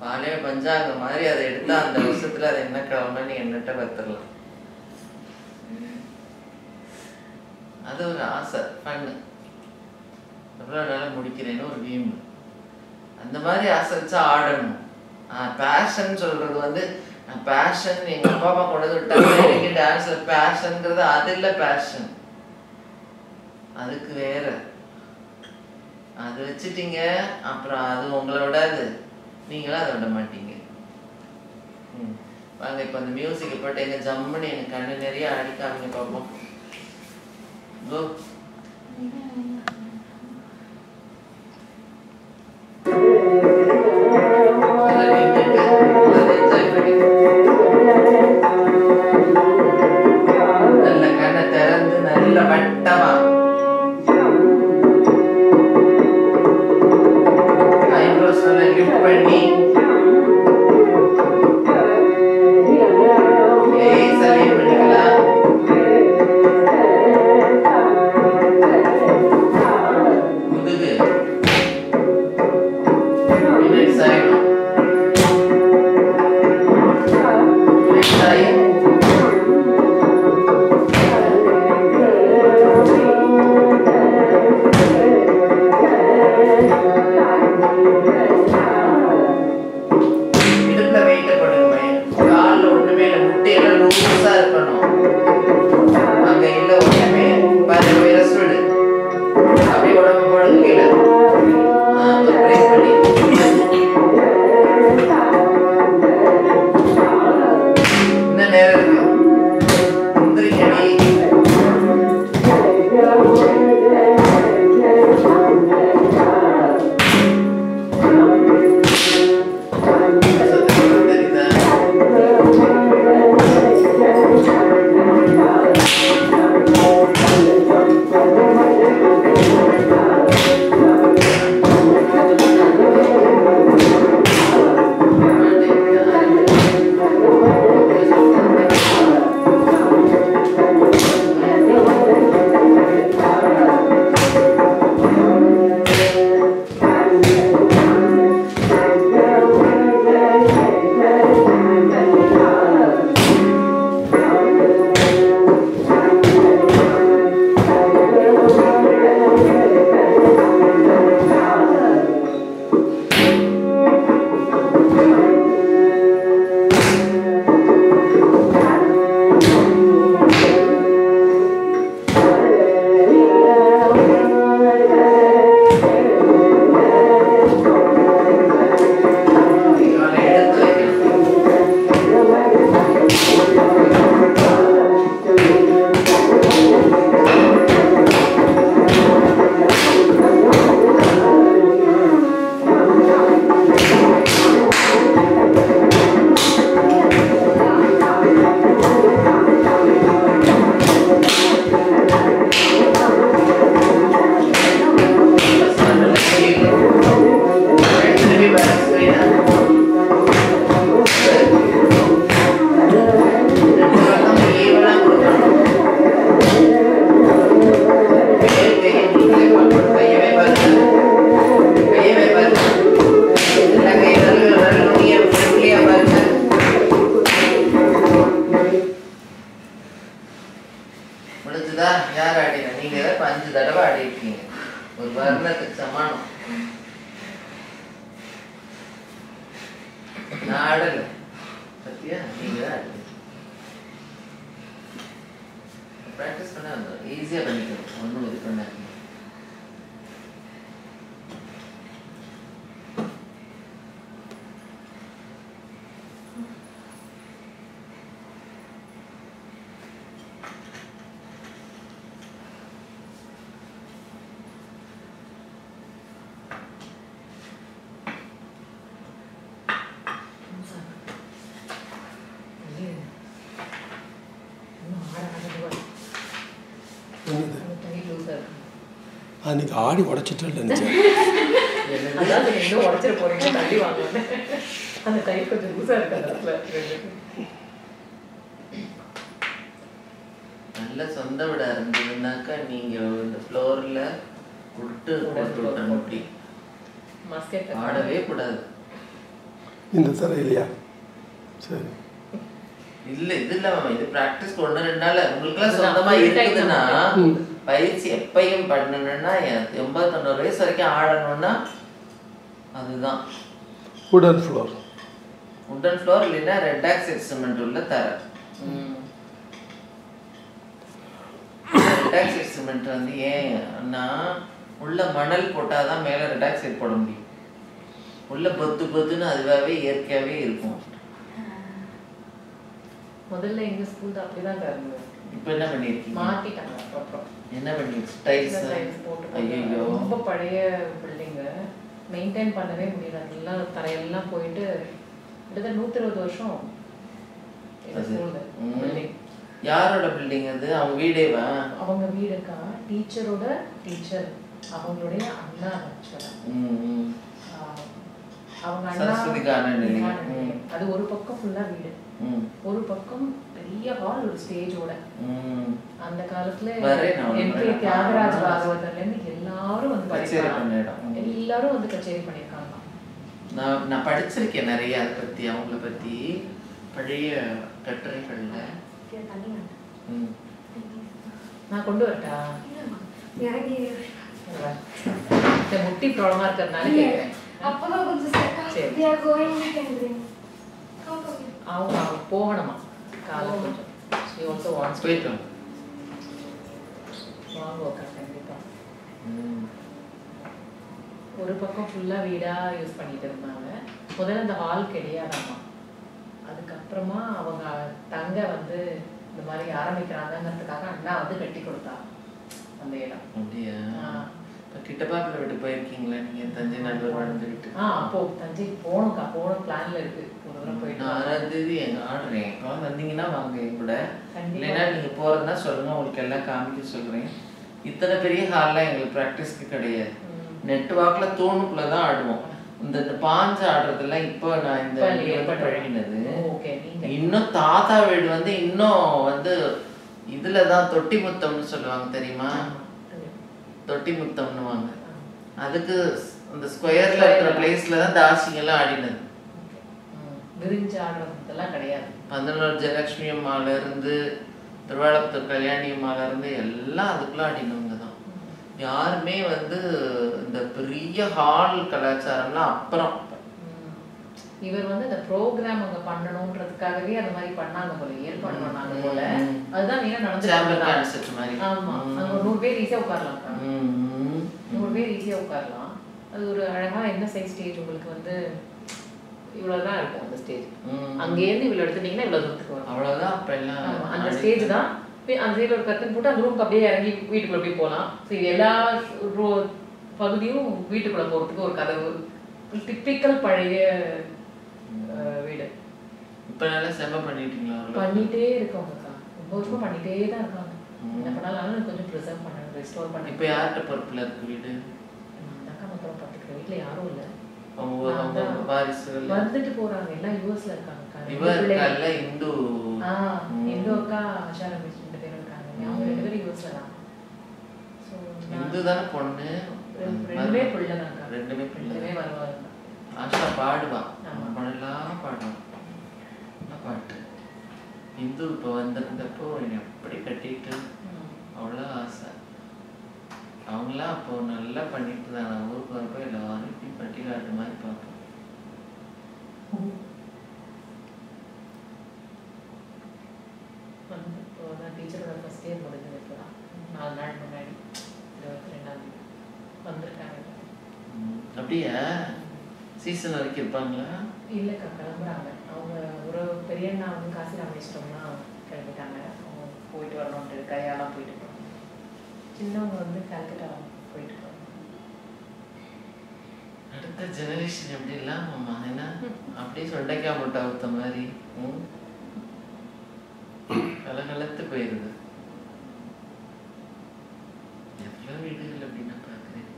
பாளைய பஞ்சாங்கம் மாதிரி அதை எடுத்தா அந்த வருஷத்துல அது என்ன கிழமைன்னு என்னட்ட பத்திரலாம் அது ஒரு ஆசை பண்ணு எவ்வளோ நல்லா முடிக்கிறேன்னு ஒரு வீம்பு அந்த மாதிரி ஆசை வச்சா ஆடணும். பேஷன் சொல்றது வந்து பேஷன் எங்க அப்பா அம்மா கொண்டு வந்து விட்டாங்க எனக்கு டான்ஸ்ல பேஷன்ங்கிறது அது இல்லை பேஷன் அதுக்கு வேற. அது வச்சுட்டீங்க அப்புறம் அது உங்களை விடாது. நீங்களும் அதை விட மாட்டீங்க. ம். வாங்க இப்போ அந்த மியூசிக்கை போட்டு எங்கள் ஜம்முன்னு எனக்கு கண்ணு நிறைய அடிக்காமங்க பார்ப்போம் அன்னைக்கு ஆடி உடச்சிட்டு நினச்சேன். நல்ல சொந்த வீடா இருந்ததுன்னாக்கா நீங்க இந்த ஃப்ளோர்ல விட்டு போட்டு மஸ்கெட் ஆடவே கூடாது. இந்த தரையிலையா? சரி. இல்ல இது இல்ல மாமா இது பிராக்டிஸ் ஒண்ணு ரெண்டு நாள். உங்களுக்குலாம் சொந்தமா இருக்குதுன்னா. பயிற்சி எப்பயும் பண்ணணும்னா எண்பது தொண்ணூறு வயசு வரைக்கும் ஆடணும்னா அதுதான். உடன் ஃப்ளோர் உடன் ஃப்ளோர் இல்லைன்னா ரெட்டாக்ஸ் சிமெண்ட் உள்ள தர. ரெட்டாக்ஸ் சிமெண்ட் வந்து ஏன்னா உள்ள மணல் போட்டாதான் மேல ரெட்டாக்சைட் போட முடியும். உள்ள பொத்து பொத்துன்னு அதுவாகவே இயற்கையாவே இருக்கும். முதல்ல எங்க ஸ்கூல் அப்படிதான் இருந்தது இப்போ என்ன பண்ணிருக்கீங்க மாத்திட்டாங்க அப்புறம். என்ன பண்ணி டைல்ஸ். ஐயோ ரொம்ப பழைய பில்டிங்கு. மெயின்டைன் பண்ணவே முடியல. அதெல்லாம் தரையெல்லாம் போயிட்டு கிட்டத்தட்ட நூத்தி இருபது வருஷம். பில்டிங் யாரோட பில்டிங் அது? அவங்க வீடேவா? அவங்க வீடுக்கா டீச்சரோட டீச்சர் அவங்களுடைய அண்ணா. அவங்க அண்ணா. அது ஒரு பக்கம் ஃபுல்லா வீடு. ஒரு பக்கம் பெரிய ஹால் ஒரு ஸ்டேஜோட. அந்த காலத்துல வரேன் நான் எம் கே வரேன். தியாகராஜ. பாகவதர்ல இருந்து எல்லாரும் வந்து. ம். எல்லாரும் வந்து கச்சேரி பண்ணியிருக்காங்க நான் நான் படிச்சிருக்கேன் நிறைய அதை பத்தி அவங்கள பத்தி பழைய கட்டுரைகள்ல. நான் கொண்டு வரட்டா முட்டி ப்ராப்ளமா இருக்கிறதுனால கேட்குறேன் அப்பதான் கொஞ்சம். சரி. அவங்க போகணுமா காலம் கொஞ்சம் ஷி ஆல்சோ வாண்ட்ஸ் போயிட்டு வாங்க. வாங்க உட்கார் கண்டிப்பா. ம். ஒரு பக்கம் ஃபுல்லா வீடா யூஸ் பண்ணிட்டு இருந்தாங்க. முதல்ல இந்த ஹால் கிடையாதாம்மா அதுக்கப்புறமா அவங்க தங்க வந்து இந்த மாதிரி ஆரம்பிக்கிறாங்கங்கிறதுக்காக அண்ணா வந்து கட்டி கொடுத்தா அந்த இடம். அப்படியா? ஆ. இப்ப கிட்டப்பாப்பில் விட்டு போயிருக்கீங்களா நீங்க தஞ்சை நடுவர் வாழ்ந்து விட்டு ஆ அப்போ தஞ்சைக்கு போகணும்க்கா. போகணும் பிளான்ல இருக்கு. போயிட்டு எங்க ஆடுறேன் இப்போ வந்தீங்கன்னா வாங்க என் கூட. இல்லைன்னா நீங்க போறதுன்னா சொல்லுங்க உங்களுக்கு எல்லாம் காமிக்க சொல்றேன். இத்தனை பெரிய ஹால்லாம் எங்களுக்கு ப்ராக்டிஸ்க்கு கிடையாது. நெட் வாக்குல தூணுக்குள்ள தான் ஆடுவோம். இந்த இந்த பாஞ்சு ஆடுறதெல்லாம் இப்போ நான் இந்த பழகினது. இன்னும் தாத்தா வீடு வந்து இன்னும் வந்து இதுல தான் தொட்டி முத்தம்னு சொல்லுவாங்க தெரியுமா. தொட்டி முத்தம்னுவாங்க. அதுக்கு அந்த ஸ்கொயர்ல இருக்கிற பிளேஸ்ல தான் தாசிங்க எல்லாம் ஆடினது. ம். விரிஞ்சு ஆடுறதெல்லாம் கிடையாது பதினோரு ஜெயலட்சுமி அம்மால இருந்து திருவாளத்தூர் கல்யாணி அம்மால இருந்து எல்லாம் அதுக்குள்ள ஆடினவங்க தான் யாருமே வந்து இந்த பெரிய ஹால் கலாச்சாரம்லாம் அப்புறம். இவர் வந்து அந்த ப்ரோக்ராம் அங்க பண்ணணும்ன்றதுக்காகவே அந்த மாதிரி பண்ணாங்க போல ஏற்பாடு பண்ணாங்க போல. அதுதான் கான்செப்ட் மாதிரி ஆமா. அங்க நூறு பேர் ஈஸியா உட்காரலாம். நூறு பேர் ஈஸியா உட்காரலாம் அது ஒரு அழகா என்ன சைஸ் ஸ்டேஜ் உங்களுக்கு வந்து இவ்வளவுதான் இருக்கும் அந்த ஸ்டேஜ். அங்கேருந்து இவ்வளவு எடுத்துட்டீங்கன்னா இவ்வளவு தூரத்துக்கு வரும் அவ்வளவுதான் அப்ப எல்லாம் அந்த ஸ்டேஜ் தான். அந்த சைடில் ஒரு கர்டன் போட்டு அந்த ரூமுக்கு அப்படியே இறங்கி வீட்டுக்குள்ள அப்படியே போகலாம். ஸோ இது எல்லா ரோ- பகுதியும் வீட்டுக்குள்ள போறதுக்கு ஒரு கதவு. டிப்பிக்கல் பழைய வீடு. இப்ப நல்லா செம்ம பண்ணிட்டீங்களா? பண்ணிட்டே இருக்கவங்கக்கா ரொம்ப வருஷமா பண்ணிட்டே தான் இருக்காங்க. என்ன பண்ணாலும் கொஞ்சம் ப்ரிசர்வ் பண்ணணும் ரெஸ்டோர் பண்ணி இப்ப யார்கிட்ட பொறுப்புல இருக்கு வீடு? அக்கா மொத்தம் பார்த்துக்கிற வீட்டில் யாரும் இல்லை. அவங்க அவங்க தான். வாரிசுகள் வந்துட்டு போறாங்க. எல்லாம் யூஎஸ்ல இருக்காங்கக்கா ரெண்டு இவ. இருக்கல்ல இந்து. இந்து அக்கா ஆஷா ரமேஷ் ரெண்டு பேரும் இருக்காங்க அவங்க ரெண்டு பேரும் யூஎஸ்ல தான். இந்து தானே பொண்ணு? ரெண்டுமே பிள்ளை தான்க்கா ரெண்டுமே பிள்ளை ரெண்டுமே வருவாங்க ஆஷா பாடுவான் ஆமா. பாடலாம் பாடுவான் பாட்டு? இந்து இப்போ வந்திருந்தப்போ என்னை அப்படி கட்டிட்டு அவ்வளோ ஆசை. அவங்களாம் அப்போ நல்லா பண்ணிட்டு தான் நான் ஊருக்கு வரப்போ எல்லாரும் இப்படி பட்டி காட்டு மாதிரி பார்ப்போம் டீச்சரோட ஃபஸ்ட் இயர் முடிஞ்சது இப்போ தான் நாலு நாள் முன்னாடி இருபத்தி ரெண்டாம் தேதி. வந்திருக்காங்க. அப்படியா? சீசன் வரைக்கும் இருப்பாங்களா? இல்லைக்கா கிளம்புறாங்க. அவங்க ஒரு பெரிய அண்ணா வந்து காசி ராமேஸ்வரம்னா கிளம்பிட்டாங்க. அவங்க போயிட்டு வரணுன்ட்டு கரையாலாம் போயிட்டு சின்னவங்க வந்து கல்கட்டா போயிட்டு அடுத்த ஜெனரேஷன் எப்படி இல்லாமம்மா என்ன? அப்படியே சொண்டைக்காய் முட்டை ஊத்த மாதிரி. கலகலத்து போயிருது. எவ்வளோ வீடுகள் அப்படின்னா பார்க்குறேன்.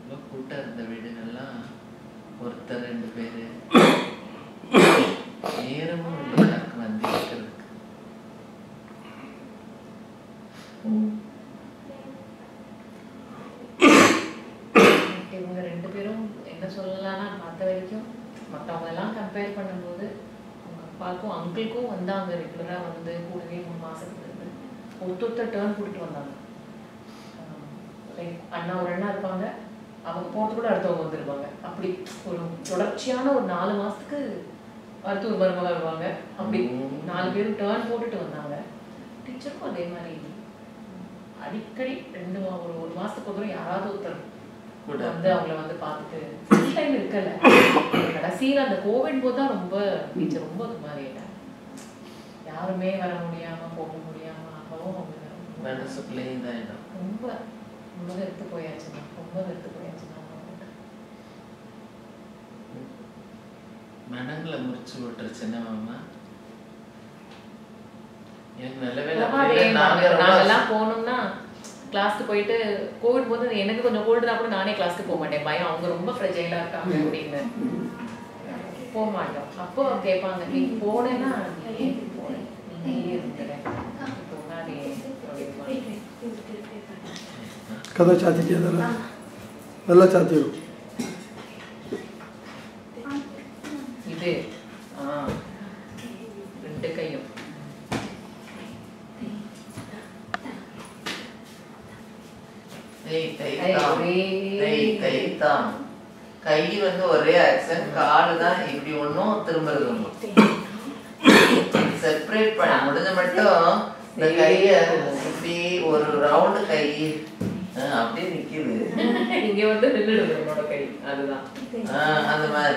ரொம்ப கூட்டம் இருந்த வீடுகள்லாம் ஒருத்தர் ரெண்டு பேரு. நேரமும் இல்லை வந்து இருக்கிறது இவங்க ரெண்டு பேரும் என்ன சொல்லலாம்னா பார்த்த வரைக்கும் மற்றவங்க எல்லாம் கம்பேர் பண்ணும்போது அவங்க அப்பாவுக்கும் அங்கிளுக்கும் வந்தாங்க ரெகுலராக வந்து கூடவே மூணு மாசத்துல இருந்து ஒருத்தொருத்தர் டேர்ன் கொடுத்து வந்தாங்க. லைக் அண்ணா ஒரு அண்ணா இருப்பாங்க அவங்க போகிறது கூட அடுத்தவங்க வந்துருப்பாங்க. அப்படி ஒரு தொடர்ச்சியான ஒரு நாலு மாசத்துக்கு அடுத்து ஒரு மருமக வருவாங்க. அப்படி. நாலு பேரும் டேர்ன் போட்டுட்டு வந்தாங்க. டீச்சருக்கும் அதே மாதிரி அடிக்கடி ரெண்டு ஒரு ஒரு மாசத்துக்கு ஒரு தடவை யாராவது ஒருத்தர். வந்து அவங்கள வந்து பார்த்துட்டு ஃபுல் டைம் இருக்கல. கடைசியில் அந்த கோவிட் போது தான் ரொம்ப டீச்சர் ரொம்ப ஒரு மாதிரி யாருமே வர முடியாம போக முடியாம அப்பாவும் அவங்க ரொம்ப- ரொம்ப வெறுத்து போயாச்சுன்னா ரொம்ப வெறுத்து அவங்க மனங்களை முறிச்சு விட்டுருச்சுன்னா மாமா எனக்கு நல்ல வேலை அம்மா அப்படி இல்லை. வேணும். நாங்க ரொம்ப நாங்கெல்லாம் போனோம்னா கிளாஸ்க்கு போயிட்டு கோவிட் போது எனக்கு கொஞ்சம் கோல்டுனா கூட நானே கிளாஸ்க்கு போக மாட்டேன். பயம். அவங்க ரொம்ப ஃப்ரெஜைலா இருக்காங்க அப்படின்னு. போக மாட்டோம். அப்போ கேட்பாங்க நீ போனேன்னா போனேன். கதை சாத்திட்டியா அதெல்லாம் நல்லா சாத்திடும். இது ஆ ரெண்டு கையும். தேய் தேய் ஐ, தாம். ஒரே- தேய் தேய் தாம். கை வந்து ஒரே ஆக்சன் காலு தான் இப்படி ஒண்ணும் திரும்புறது ஒண்ணும் செப்பரேட் பண்ண முடிஞ்ச மட்டும் இந்த கைய இப்படி ஒரு ரவுண்டு கை அப்படியே நிக்குது. இங்க வந்து நின்றுடுது உன்னோட கை. அதுதான். ஆ, அந்த மாதிரி.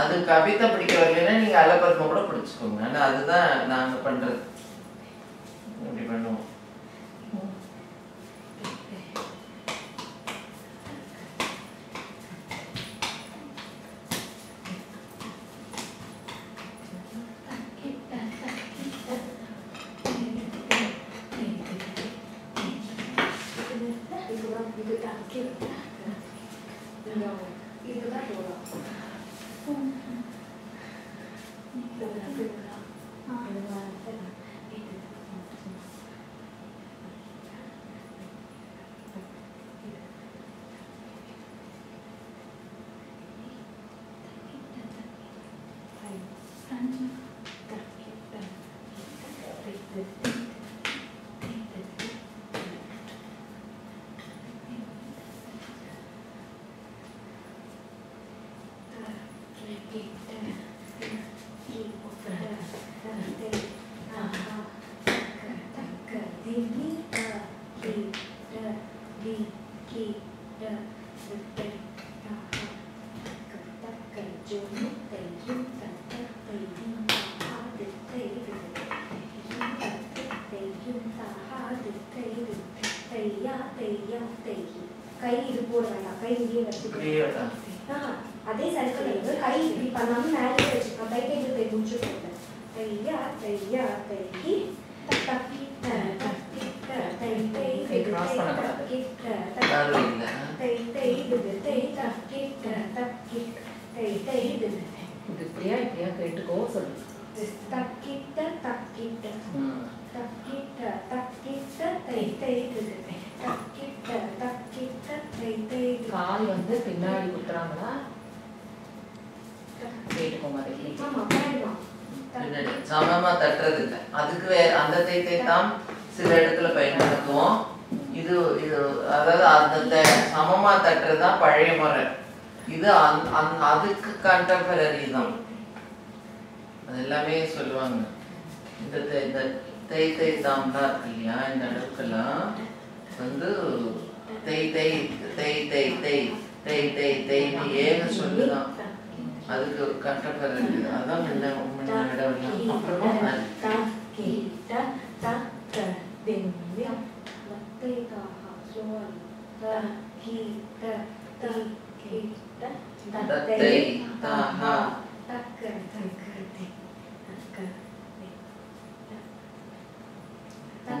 அது கவிதை பிடிக்கவில்லைன்னா நீங்கள் அலப்பத்மா கூட பிடிச்சிக்கோங்க. ஆனால் அதுதான் நாங்கள் பண்ணுறது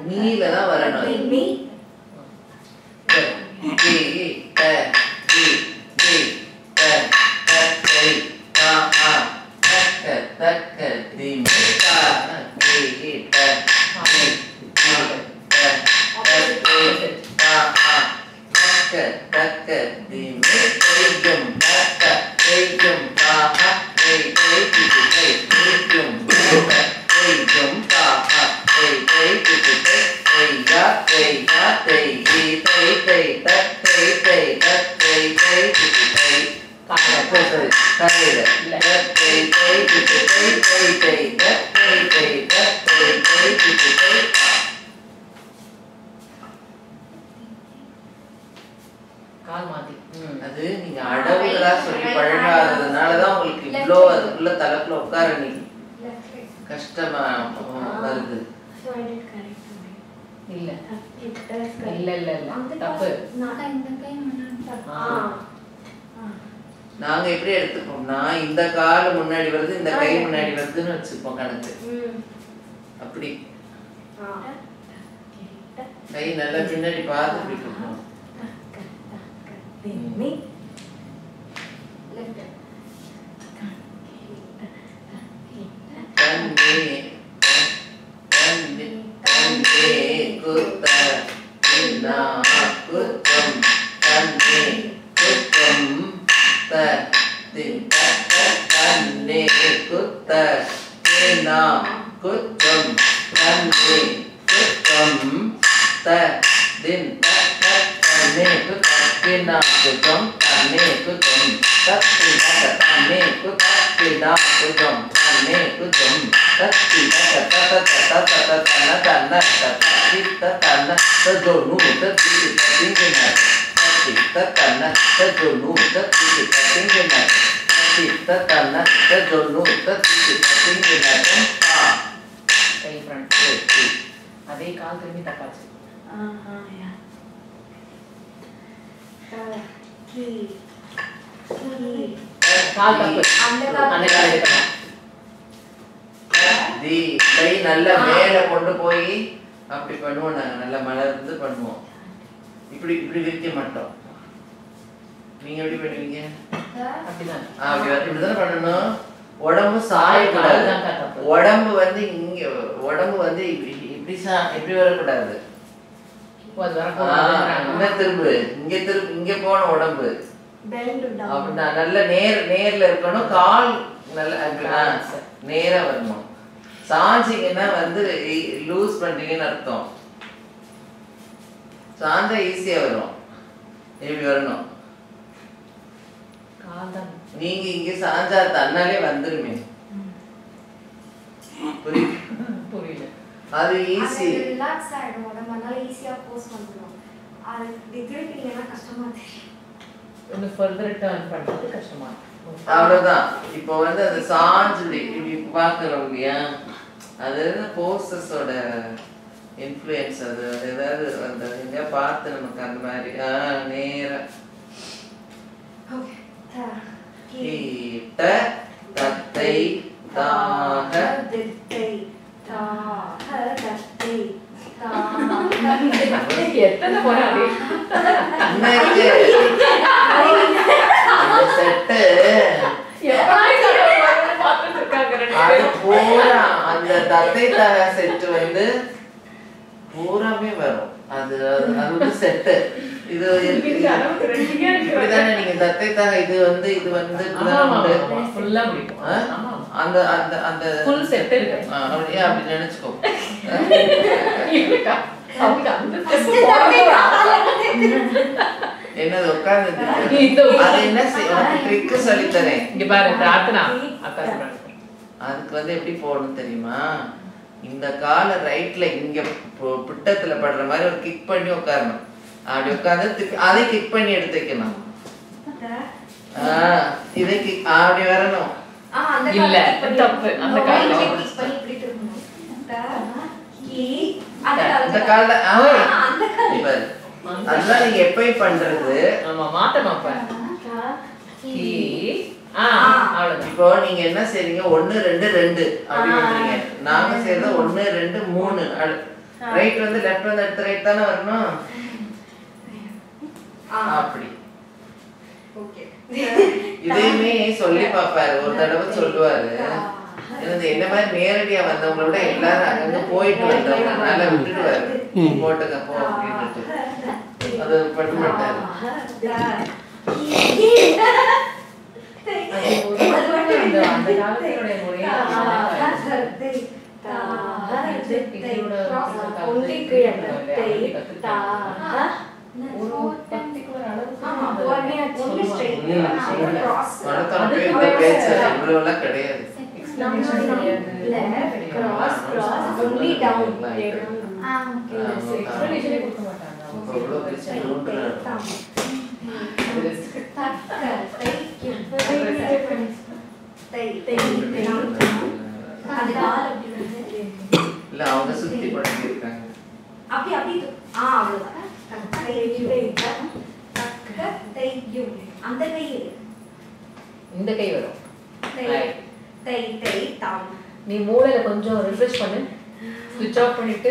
மீ வரணும் மீ கால் மாத்தி ம். அது நீங்க அடவுகளா சொல்லி பழகாததுனாலதான் உங்களுக்கு இவ்வளோ அதுக்குள்ள தலைப்புல உட்கார நீ. கஷ்டமா வருது. இல்ல. இல்ல இல்ல இல்ல. தப்பு. கால் நான் இந்த கை முன்னாடி ஆ. ஆ. நாங்க எப்படி எடுத்துப்போம்னா இந்த கால் முன்னாடி வருது இந்த கை முன்னாடி வருதுன்னு வச்சுப்போம் கணக்கு. ம். அப்படி. கை நல்லா பின்னாடி பார்த்து இப்படி கொடுக்கணும் me left கண்ணே கண்ணே கண்ணே குத்த பின்னா குத்தம் கண்ணே குத்தம் த தின் த கண்ணே குத்த பின்னா குத்தம் கண்ணே குத்தம் த தின் த கண்ணே குத்த பின்னா குத்தம் கண்ணே குத்தம் தத்தி த கண்ணே குத்த பின்னா குத்தம் கண்ணே குத்தம் தத்தி த த த த த த தன தன த தத்தி த தன த ஜோனு த தி த திங்கின தத்தி த தன த கால் தப்பு அந்த கால் எடுக்கணும் தி கை நல்லா மேல கொண்டு போய் அப்படி பண்ணுவோம் நாங்க நல்லா மலர்ந்து பண்ணுவோம் இப்படி இப்படி விரிக்க மாட்டோம் நீங்க எப்படி பண்ணுவீங்க அப்படிதான் ஆ, அப்படி வந்து பண்ணணும் உடம்பு சாயக்கூடாது உடம்பு வந்து இங்க உடம்பு வந்து இப்படி இப்படி சா இப்படி வரக்கூடாது ஓ, அது ஆ, வரக்கூடாது இங்க திரும்பு. இங்க திரும்பு. இங்க போன உடம்பு. அப்படின்னா நல்ல நேர் நேர்ல இருக்கணும். கால் நல்ல நேரா வரணும். சாஞ்சிங்கன்னா வந்து லூஸ் பண்றீங்கன்னு அர்த்தம். சாஞ்சா ஈஸியா வரும். இப்படி வரணும். நீங்க இங்க சாஞ்சா தன்னாலே வந்துருமே. புரியுது? புரியல. அது ஈஸி ரிலாக்ஸ் ஆயிடும். உடம்பு அதனால ஈஸியா போஸ்ட் பண்ணலாம் அது திருப்பிங்கன்னா கஷ்டமா தெரியும். இன்னும் ஃபர்தர் டர்ன் பண்றது கஷ்டமா அவ்வளவுதான். இப்போ வந்து அது சாஞ்சு பார்க்கிறோம் இல்லையா அது போஸ்டர்ஸோட இன்ஃப்ளூயன்ஸ் அது? ஏதாவது அந்த எங்கேயா பார்த்து நமக்கு அந்த மாதிரி ஆ நேரா. ஓகே தா கி கீட்ட தத்தை தாக தித்தை. எத்தனை அந்த செட்டு அது பூரா அந்த தத்தை தாக செட்டு வந்து பூராமே வரும். அது அது வந்து செட்டு இது. இப்படிதானே நீங்க தத்தை தாக இது வந்து இது வந்து ஆ? பிடிக்கும். அந்த அந்த அந்த Full set இருக்கு. அப்படியே அப்படி நினைச்சுக்கோ. என்னது உட்கார்ந்து இது அது என்ன செய்- உனக்கு ட்ரிக்கு சொல்லி தரேன் இங்க பாரு பிரார்த்தனா அதுக்கு வந்து எப்படி போகணும் தெரியுமா? இந்த காலை ரைட்ல இங்க பிட்டத்துல படுற மாதிரி ஒரு கிக் பண்ணி உட்காரணும். அப்படி உட்கார்ந்து அதை கிக் பண்ணி எடுத்து வைக்கணும் ஆ, இதை கிக் அப்படி வரணும். ஆ அந்த இல்ல, தப்பு. அந்த கால் அந்த. கால்ல ஆ, ஆ, அந்த கால். இப்ப அதெல்லாம் நீங்க எப்பயும் பண்றது. ஆமா மாத்தணும் அப்ப. இப்போ நீங்க என்ன செய்றீங்க ஒண்ணு ரெண்டு ரெண்டு அப்படி ஆ. பண்றீங்க நாங்க செய்யறது ஒண்ணு ரெண்டு மூணு ரைட் வந்து லெஃப்ட் வந்து அடுத்த ரைட் தானே வரணும் ஆ, அப்படி ஓகே. இதையுமே சொல்லி பாப்பாரு ஒரு தடவை சொல்லுவாரு என்ன மாதிரி நேரடியா வந்தவங்களோட எல்லாரும் அங்கங்க போயிட்டு வந்தவங்க அதனால விட்டுடுவாரு ம். போட்டுக்க போ அப்படின்ட்டு தா, அது பண்ண மாட்டாரு அந்த காலத்தினுடைய அந்த ஒன்லி ஒன்லி ஸ்ட்ரெயிட் ம். கிராஸ் மனத்தனம் போய் இந்த பேச்சு இவ்வளவுலாம் கிடையாது கொடுக்க மாட்டாங்க இல்ல அவங்க சுத்தி படுத்தி இருக்காங்க அப்படி அப்படி இது. ஆ அவ்வளவுதான் அந்த கை எடு. இந்த கை வரும். தை தை தாம் நீ மூளையில கொஞ்சம் ரிஃப்ரெஷ் பண்ணு ஸ்விட்ச் ஆஃப் பண்ணிட்டு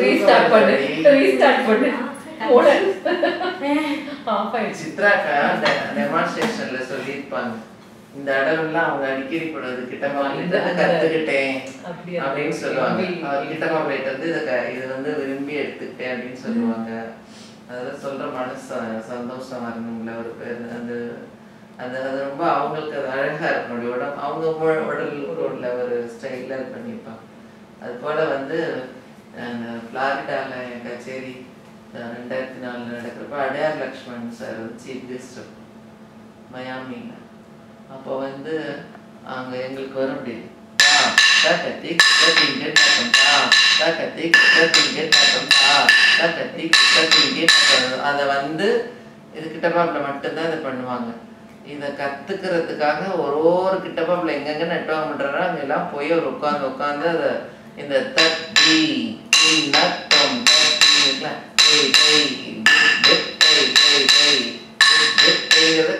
ரீஸ்டார்ட் பண்ணு ரீஸ்டார்ட் பண்ணு டெமான்ஸ்ட்ரேஷன்ல சொல்லியிருப்பாங்க. இந்த இடம்லாம் அவங்க அடிக்கடி போடுறது கிட்டமா இந்த- இருந்து கத்துக்கிட்டேன் அப்படி அப்படின்னு சொல்லுவாங்க. கிட்டமா போயிட்டு வந்து இதை க- இது வந்து விரும்பி எடுத்துக்கிட்டேன் அப்படின்னு சொல்லுவாங்க. அதெல்லாம் சொல்ற மனசு சந்தோஷமா இருந்தவங்கள ஒரு பேர். அந்த அது அது ரொம்ப அவங்களுக்கு அது அழகா இருக்கும். உடம்பு அவங்க உடல் உள்ள ஒரு ஸ்டைல்ல இது பண்ணியிருப்பாங்க. அது போல வந்து அந்த பிளாரிடால என் கச்சேரி ரெண்டாயிரத்தி நாலில் நடக்கிறப்ப Adyar Lakshman sir chief guest மயாமியில் அப்போ வந்து அங்கே எங்களுக்கு வர அப்படி கத்தி கத்திங்க டாக்கம் கத்தி கத்திங்க டாக்கம் கத்தி கத்திங்க அதை வந்து இது கிட்டப்பாப்பில் மட்டும்தான் இதை பண்ணுவாங்க. இதை கற்றுக்கிறதுக்காக ஒரு ஒரு கிட்டப்பாப்பில் எங்கெங்க நெட்வாங்க பண்ணுறாரோ அங்கெல்லாம் போய் அவர் உட்காந்து உட்காந்து அதை இந்த தட்டி நத்தம் தத்தி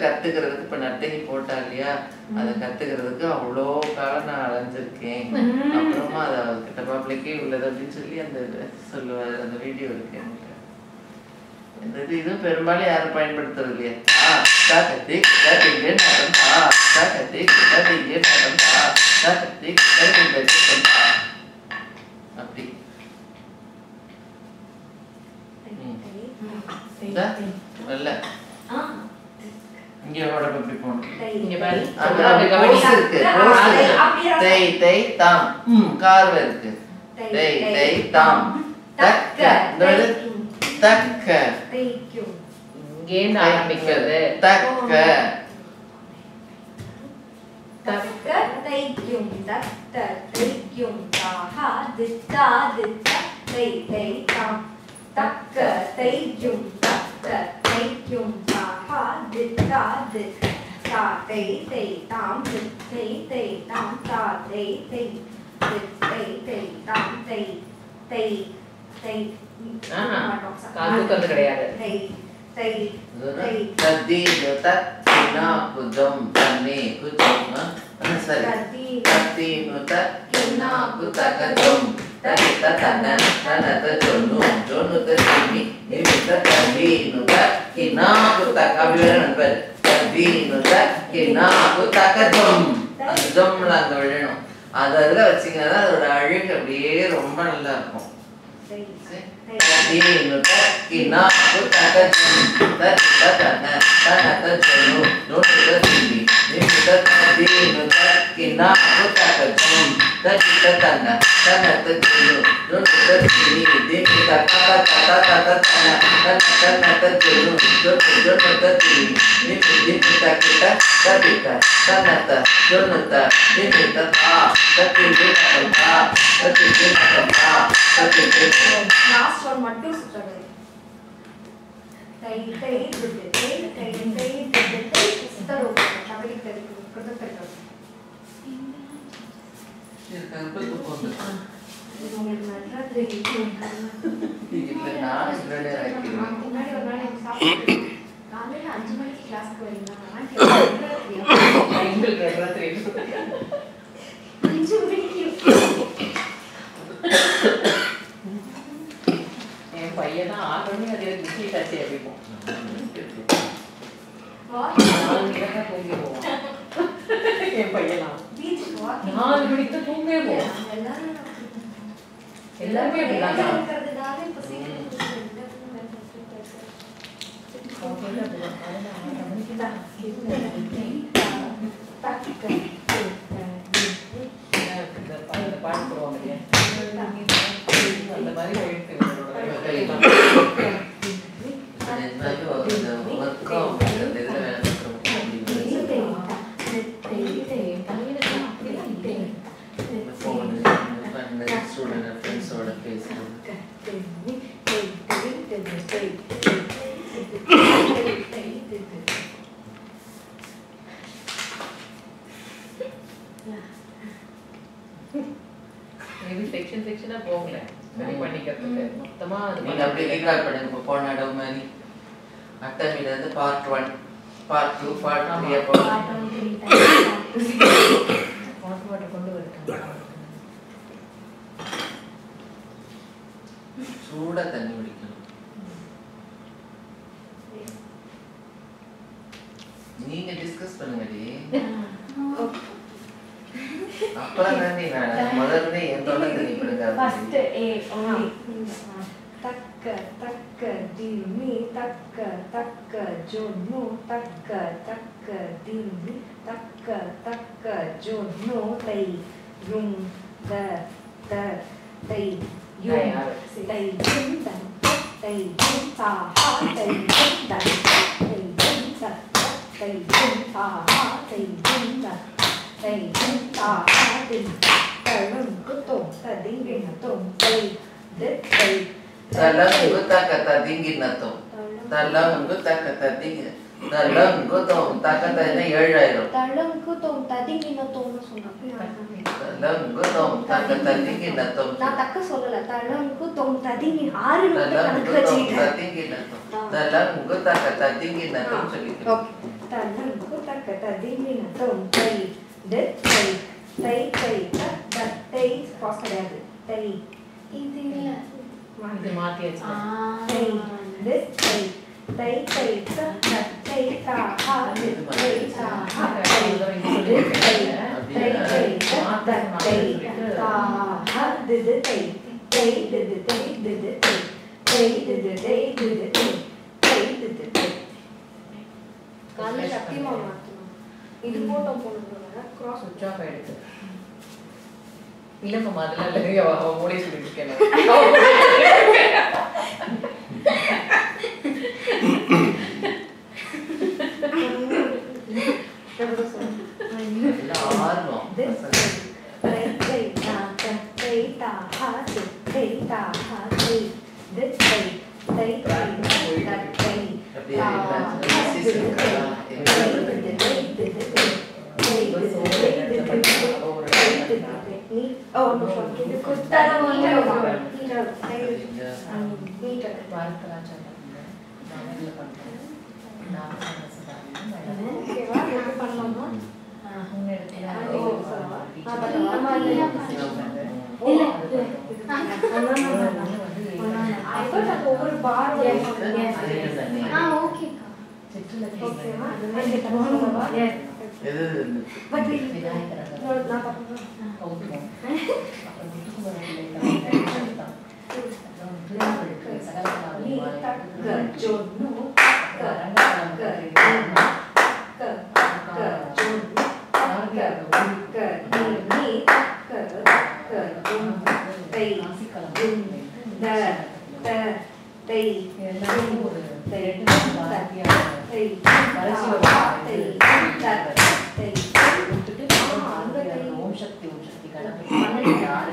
கத்துக்கிறதுக்கு இப்ப நட்டகி போட்டா இல்லையா அதை கத்துக்கிறதுக்கு அவ்வளோ காலம் நான் அலைஞ்சிருக்கேன் அப்புறமா அதை கிட்ட பாப்பிளைக்கே உள்ளது அப்படின்னு சொல்லி அந்த சொல்லுவார் சொல்லுவாரு அந்த வீடியோ இருக்கு இந்த இது இதுவும் பெரும்பாலும் யாரும் பயன்படுத்துறது இல்லையா ஆ கத்தி கத்திங்க நடம் தா கத்தி கத்திங்க நடம் கத்தி கத்திங்க நடம் தா அப்படி இந்தா, இல்ல ஆ இங்க உடம்பு இப்படி போகணும் இங்க பாரு. அங்க அங்க கவனி. ரோஸ் இருக்கு ரோஸ் இருக்கு தை தை தாம் ம் கார்வை இருக்கு தை தை தாம் தக்க இந்த இது தக்க தைக்கும் இங்கேருந்து ஆரம்பிக்கிறது தக்க தக்க தைக்கும் தத்த தைக்கும் தாஹா தித்தா தித்த தை தை தாம் தக்க தைக்கும் தத்த தைக்கும் தாஹா தித்தா தித்த தா தை தை தாம் தித் தை தை தாம் தா தை தை தித் தை தை தாம் தை தை தை ஆஹா. கால் தூக்கறது கிடையாது. தை தை தை தத்தீனு தத்தினா குஜம் தன்னே குஜம் ஆ? ஆ, சரி கதி தத்தீனு தக்கினா குதகஜம் தகித தன தனத ஜொன்னு ஜொன்னு தத்திமி நிமித்த தத்தீனு தக்கினா குதக அப்படி வேற நண்பர் தத்தீனு தக்கினா குதகஜம் அந்த ஜம்ல அங்க விழணும் அது அதுல வச்சீங்கன்னா அதோட அழகு அப்படியே ரொம்ப நல்லா இருக்கும் தை சரி. தை தீனு தக்கினா குதகஜம் தகித தன தனத ஜொன்னு ஜொன்னு தத்திமி நிமித்த தத்தீனு தக்கினா குதகஜம் தகித தன தனத ஜொன்னு ஜொன்னு தத்திமி நிமித்த தத தத தத தன தன தனத ஜொன்னு ஜொன்னு ஜொன்னு தத்திமி நிமித்த கிட்ட தகித தனத ஜொன்னுத நிமித்த தா தத்திமி தா தத்திமி தா தத்திமி லாஸ்ட் ஒன் மட்டும் சுத்தறது தை தை துட்டு தை தை தை துட்டு ஆறு மணி அது பிஸி காட்சி அப்படிப்போம் என் பையலாம் நாலு மணிக்கு தூங்கவே போவோம் எல்லாருமே அப்படிதான் அந்த மாதிரி போயிட்டு தக்க இருந்துச்சுன்னா போங்களேன் சரி பண்ணிக்கிறதுக்கு. மொத்தமா நீங்க அப்படியே ரீகால் பண்ணுங்க. இப்போ போன இடம் மாதிரி. அட்டமில இருந்து part one part two part three அப்போ. வாட்டர் வாட்டர் கொண்டு வரட்டும்? சூடா தண்ணி குடிக்கணும். நீங்க டிஸ்கஸ் பண்ணுங்கடி First பிடிக்காது A only. தக்க தக்க திமி தக்க தக்க ஜொன்னு தக்க தக்க திமி தக்க தக்க ஜொன்னு தை யும் த த தை யும் தை யும் தன் தை யும் தா ஹா தை யும் தன் தை யும் த தை யும் தா ஹா Talang ko takatingin na to. Talang ko takatingin. Talang ko tong takatay na yaray ro. Talang ko tong tatingin na to no suna. Talang ko tong takatingin na to. Na takka solala. Talang ko tong tatingin aaru no Talang ko tong tatingin na to. Talang ko takatingin na to. Okay. Talang ko takatingin na to. Talang Dalam gota kata tinggi nato சொல்லிக்கிறேன். Okay தளம் குத்தக்க ததிங்கின தோம் தை தித் தை தை தை த த தை pass கிடையாது தை இது இல்ல இது மாத்தியாச்சு தை தித் தை தை தை த த தை தா ஹா தித் தை தா ஹா தை தித் தை தை தை த த தை தா ஹா தித் தை தை தித் தை தித் தை தை தித் தை தித் தை தை தித் தை காலையில் சத்தியமா மாற்றணும் இது போட்டோ போடுறதுனால கிராஸ் சுவிட்ச் ஆஃப் ஆயிடுச்சு இல்ல மாமா அதெல்லாம் இல்ல. அவ மூளை சொல்லிட்டு இருக்கேன் எல்லாம் ஆர்வம் பசங்க. அப்படியே relax. Disease இருக்கா? என்ன வாரத்தெல்லாம் நான் இதுல பண்றேன் நான் ஓகேவா என்ன பண்ணலாமா உங்க இடத்துல ஓ, சொல்லவா? நான் பண்ணவா? ஆமா, இல்லையா? இல்ல, ஒவ்வொரு பார் அது ஓகே ஓகேவா எது பட் விநாயகர் நான் பண்ணுறேன் கௌதமம் அப்புறம் முத்துக்குமரன் நீ தக்க ஜொன்னு தக்க தக்க தக்க ஜொன்னு தக்க தக்க நீ நீ தக்க தக்க ஜொன்னு தை ஜும் த த தை ஓம் சக்தி ஓம் சக்தி கடவுள் ஆறு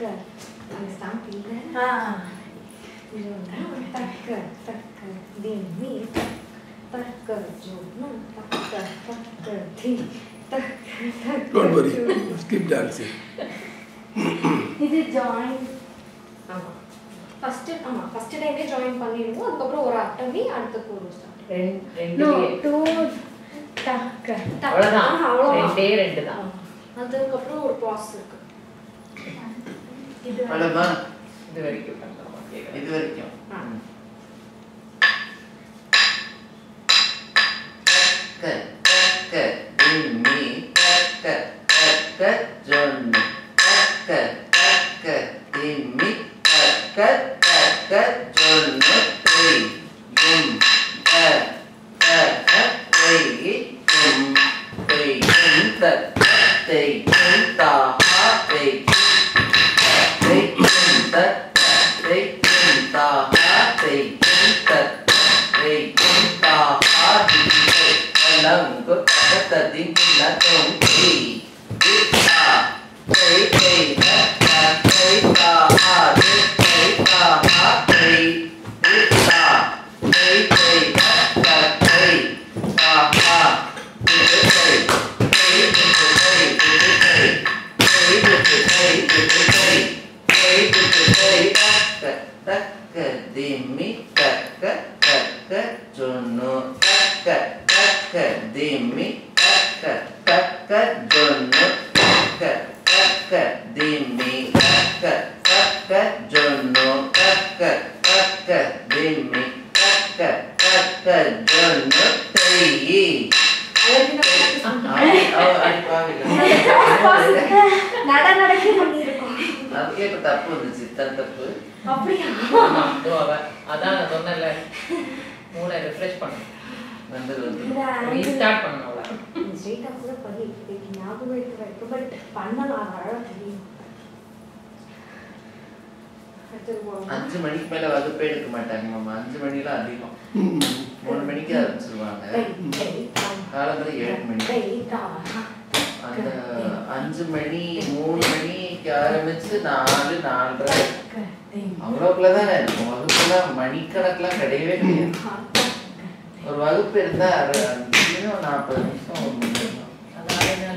tak, nastąpi Żądam tak, tak, dymi, tak, żółno, Don't worry, skip dancing. இது ஜாயின் ஆமாம் ஃபர்ஸ்ட் ஆமா ஃபர்ஸ்ட் டைமே ஜாயின் பண்ணிடுவோம். அதுக்கப்புறம் ஒரு அட்டமி அடுத்த கூறு ஸ்டார்ட் ரெண்டு டூ டக் ரெண்டே ரெண்டு தான். அதுக்கப்புறம் ஒரு பாஸ் இருக்கு. இது வரைக்கும் இது வரைக்கும் இது வரைக்கும் அஞ்சு மணிக்கு மேல வகுப்பே எடுக்க மாட்டாங்க மாமா. அஞ்சு மணிலாம் அதிகம். மூணு மணிக்கு ஆரம்பிச்சிருவாங்க. காலத்துல ஏழு மணி. அந்த அஞ்சு மணி மூணு மணிக்கு ஆரம்பிச்சு நாலு நாலரை. அவ்வளோக்குள்ளதான் இருக்கும் வகுப்புல மணிக்கணக்கெலாம் கிடையவே கிடையாது. ஒரு வகுப்பு இருந்தால் நாற்பது நிமிஷம் அதனால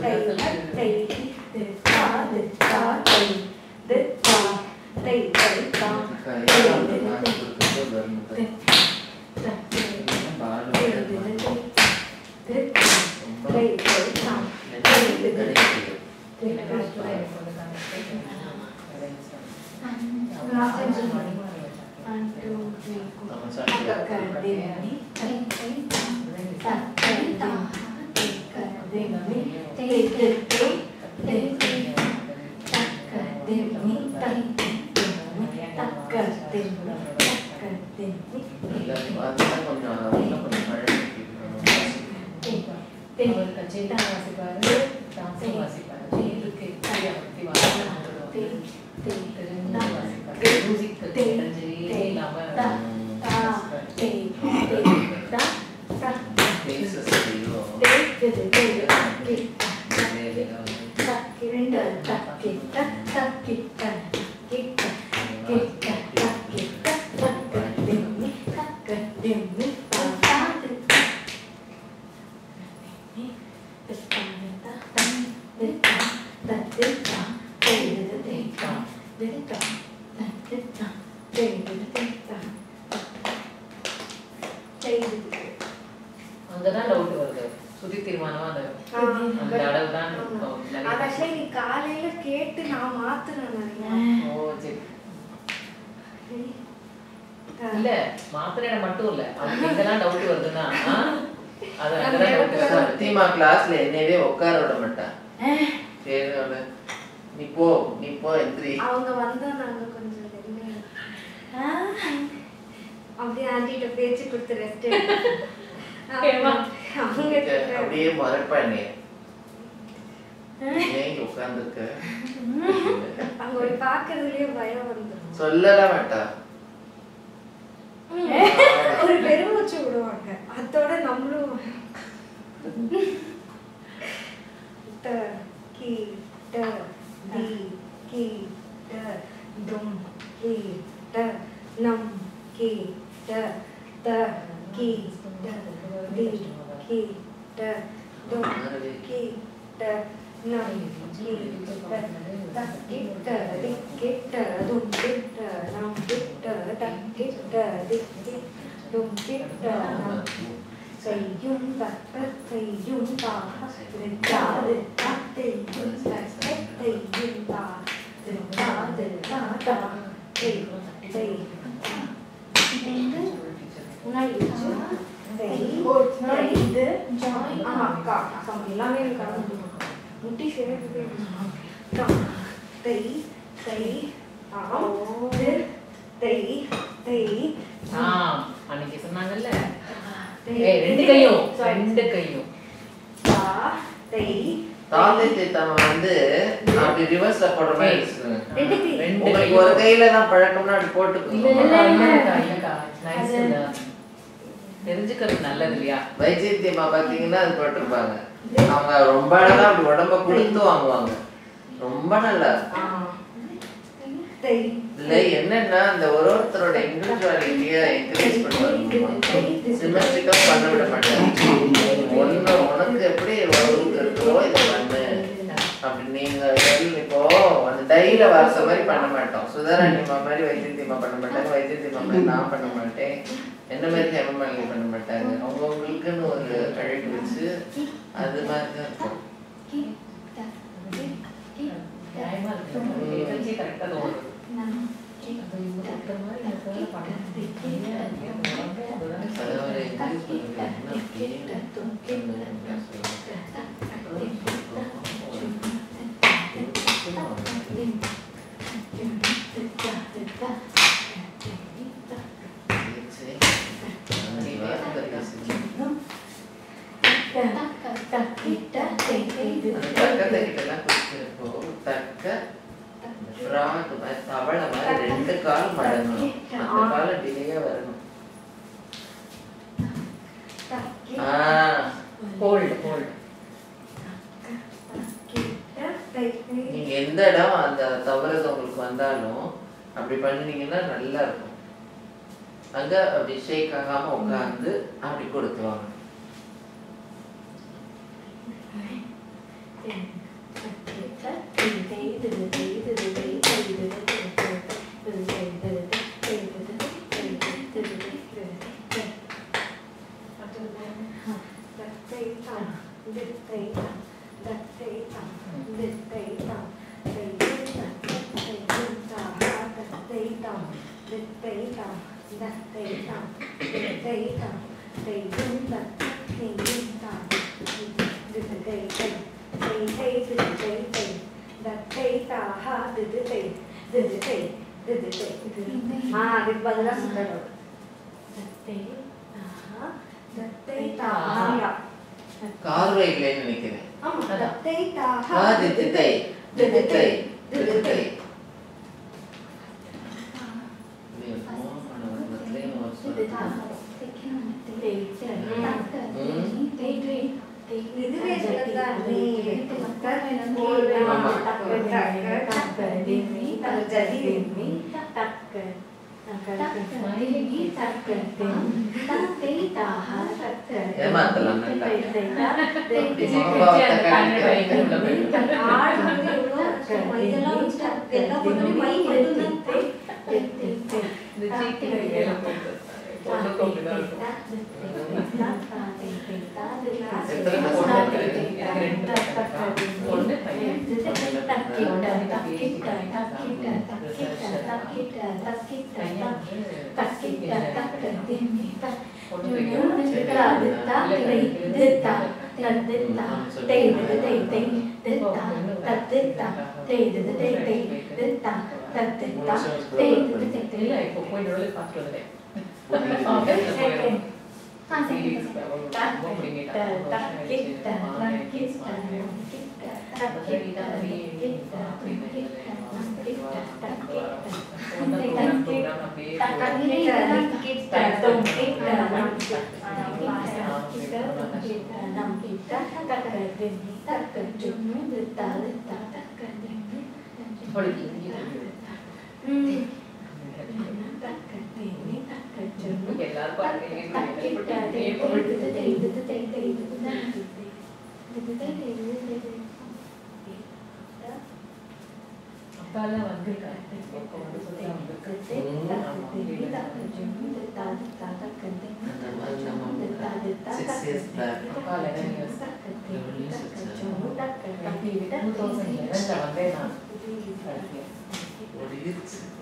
Thank you. One, two, three, 对对对。கி ட நம் கி ட த கி ட தி கி ட தும் கி ட நம் கி ட த கி ட தி கி தும் கி ட நம் செய்யும் தத்த செய்யும் தாக திருத்தாது தத்தையும் தத்தையும் தா திருத்தாது தாத்தா செய் செய் முன்னாடி வச்சு செய் முன்னாடி இது ஆமா அக்கா அக்கா எல்லாமே எனக்கு முட்டி சேர்த்து தை தை ஆம் தை தை ஆ, அன்னைக்கு சொன்னாங்கல்ல? ரெண்டு கையும். ரெண்டு கையும். தா தை தாத்தை தேத்தாம வந்து அப்படி ரிவர்ஸ்ல போடுற மாதிரி ஒரு கையில தான் பழக்கம்னா அப்படி இல்ல போட்டுக்கோங்க இல்ல இல்லக்கா இல்லக்கா நைஸ் தெரிஞ்சுக்கிறது நல்லது இல்லையா வைஜெயந்தியம்மா பாத்தீங்கன்னா அது போட்டிருப்பாங்க. அவங்க ரொம்ப அழகா அப்படி உடம்ப கொடுத்து வாங்குவாங்க. ரொம்ப நல்லா இல்ல என்னன்னா அந்த ஒரு ஒருத்தரோட இண்டிவிஜுவாலிட்டிய என்கரேஜ் பண்ணுவாங்க. சிமெட்ரிக்கா பண்ண விட மாட்டாங்க. ஒண்ணு உனக்கு எப்படி உறவுக்கு இருக்கோ இதை பண்ணு. அப்படி நீங்க இப்போ அந்த டைல வாச மாதிரி பண்ண மாட்டோம். சுதாராணிமா மாதிரி வைத்தியத்தியமா பண்ண மாட்டாங்க. வைத்தியத்தியமா மாதிரி நான் பண்ண மாட்டேன். என்ன மாதிரி ஹேமமாலினி பண்ண மாட்டாங்க அவங்க அவங்களுக்குன்னு ஒரு அழகு வச்சு அது மாதிரி தான் இருக்கும் நியாயமா Trainer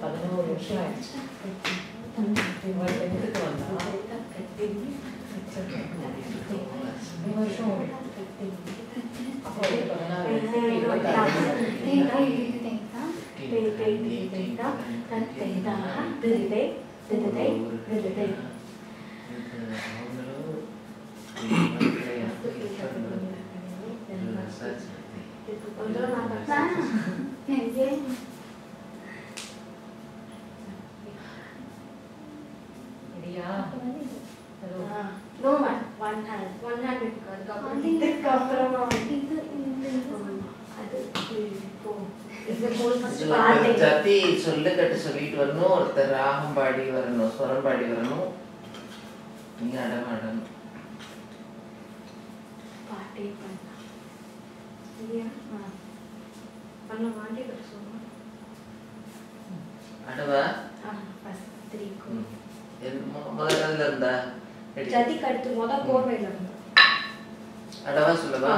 подумала лучше раньше. Thank you. சொல்லு கட்டு சொல்லிட்டு வரணும் ஒருத்தர் ராகம் பாடி வரணும் ஸ்வரம் பாடி வரணும். நீங்க அடமாடணும். பாட்டே பண்ண அடவா. முதல்ல அதுல இருந்தா? ஜதிக்கு அடுத்து முத கோர்வையில இருந்தா? அடவா சொல்லவா?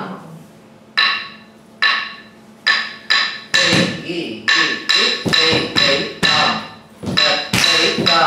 ஏ ஏ ஏ ஏ ஏ ஆ. ஏ ஆ.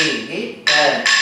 e, e, é.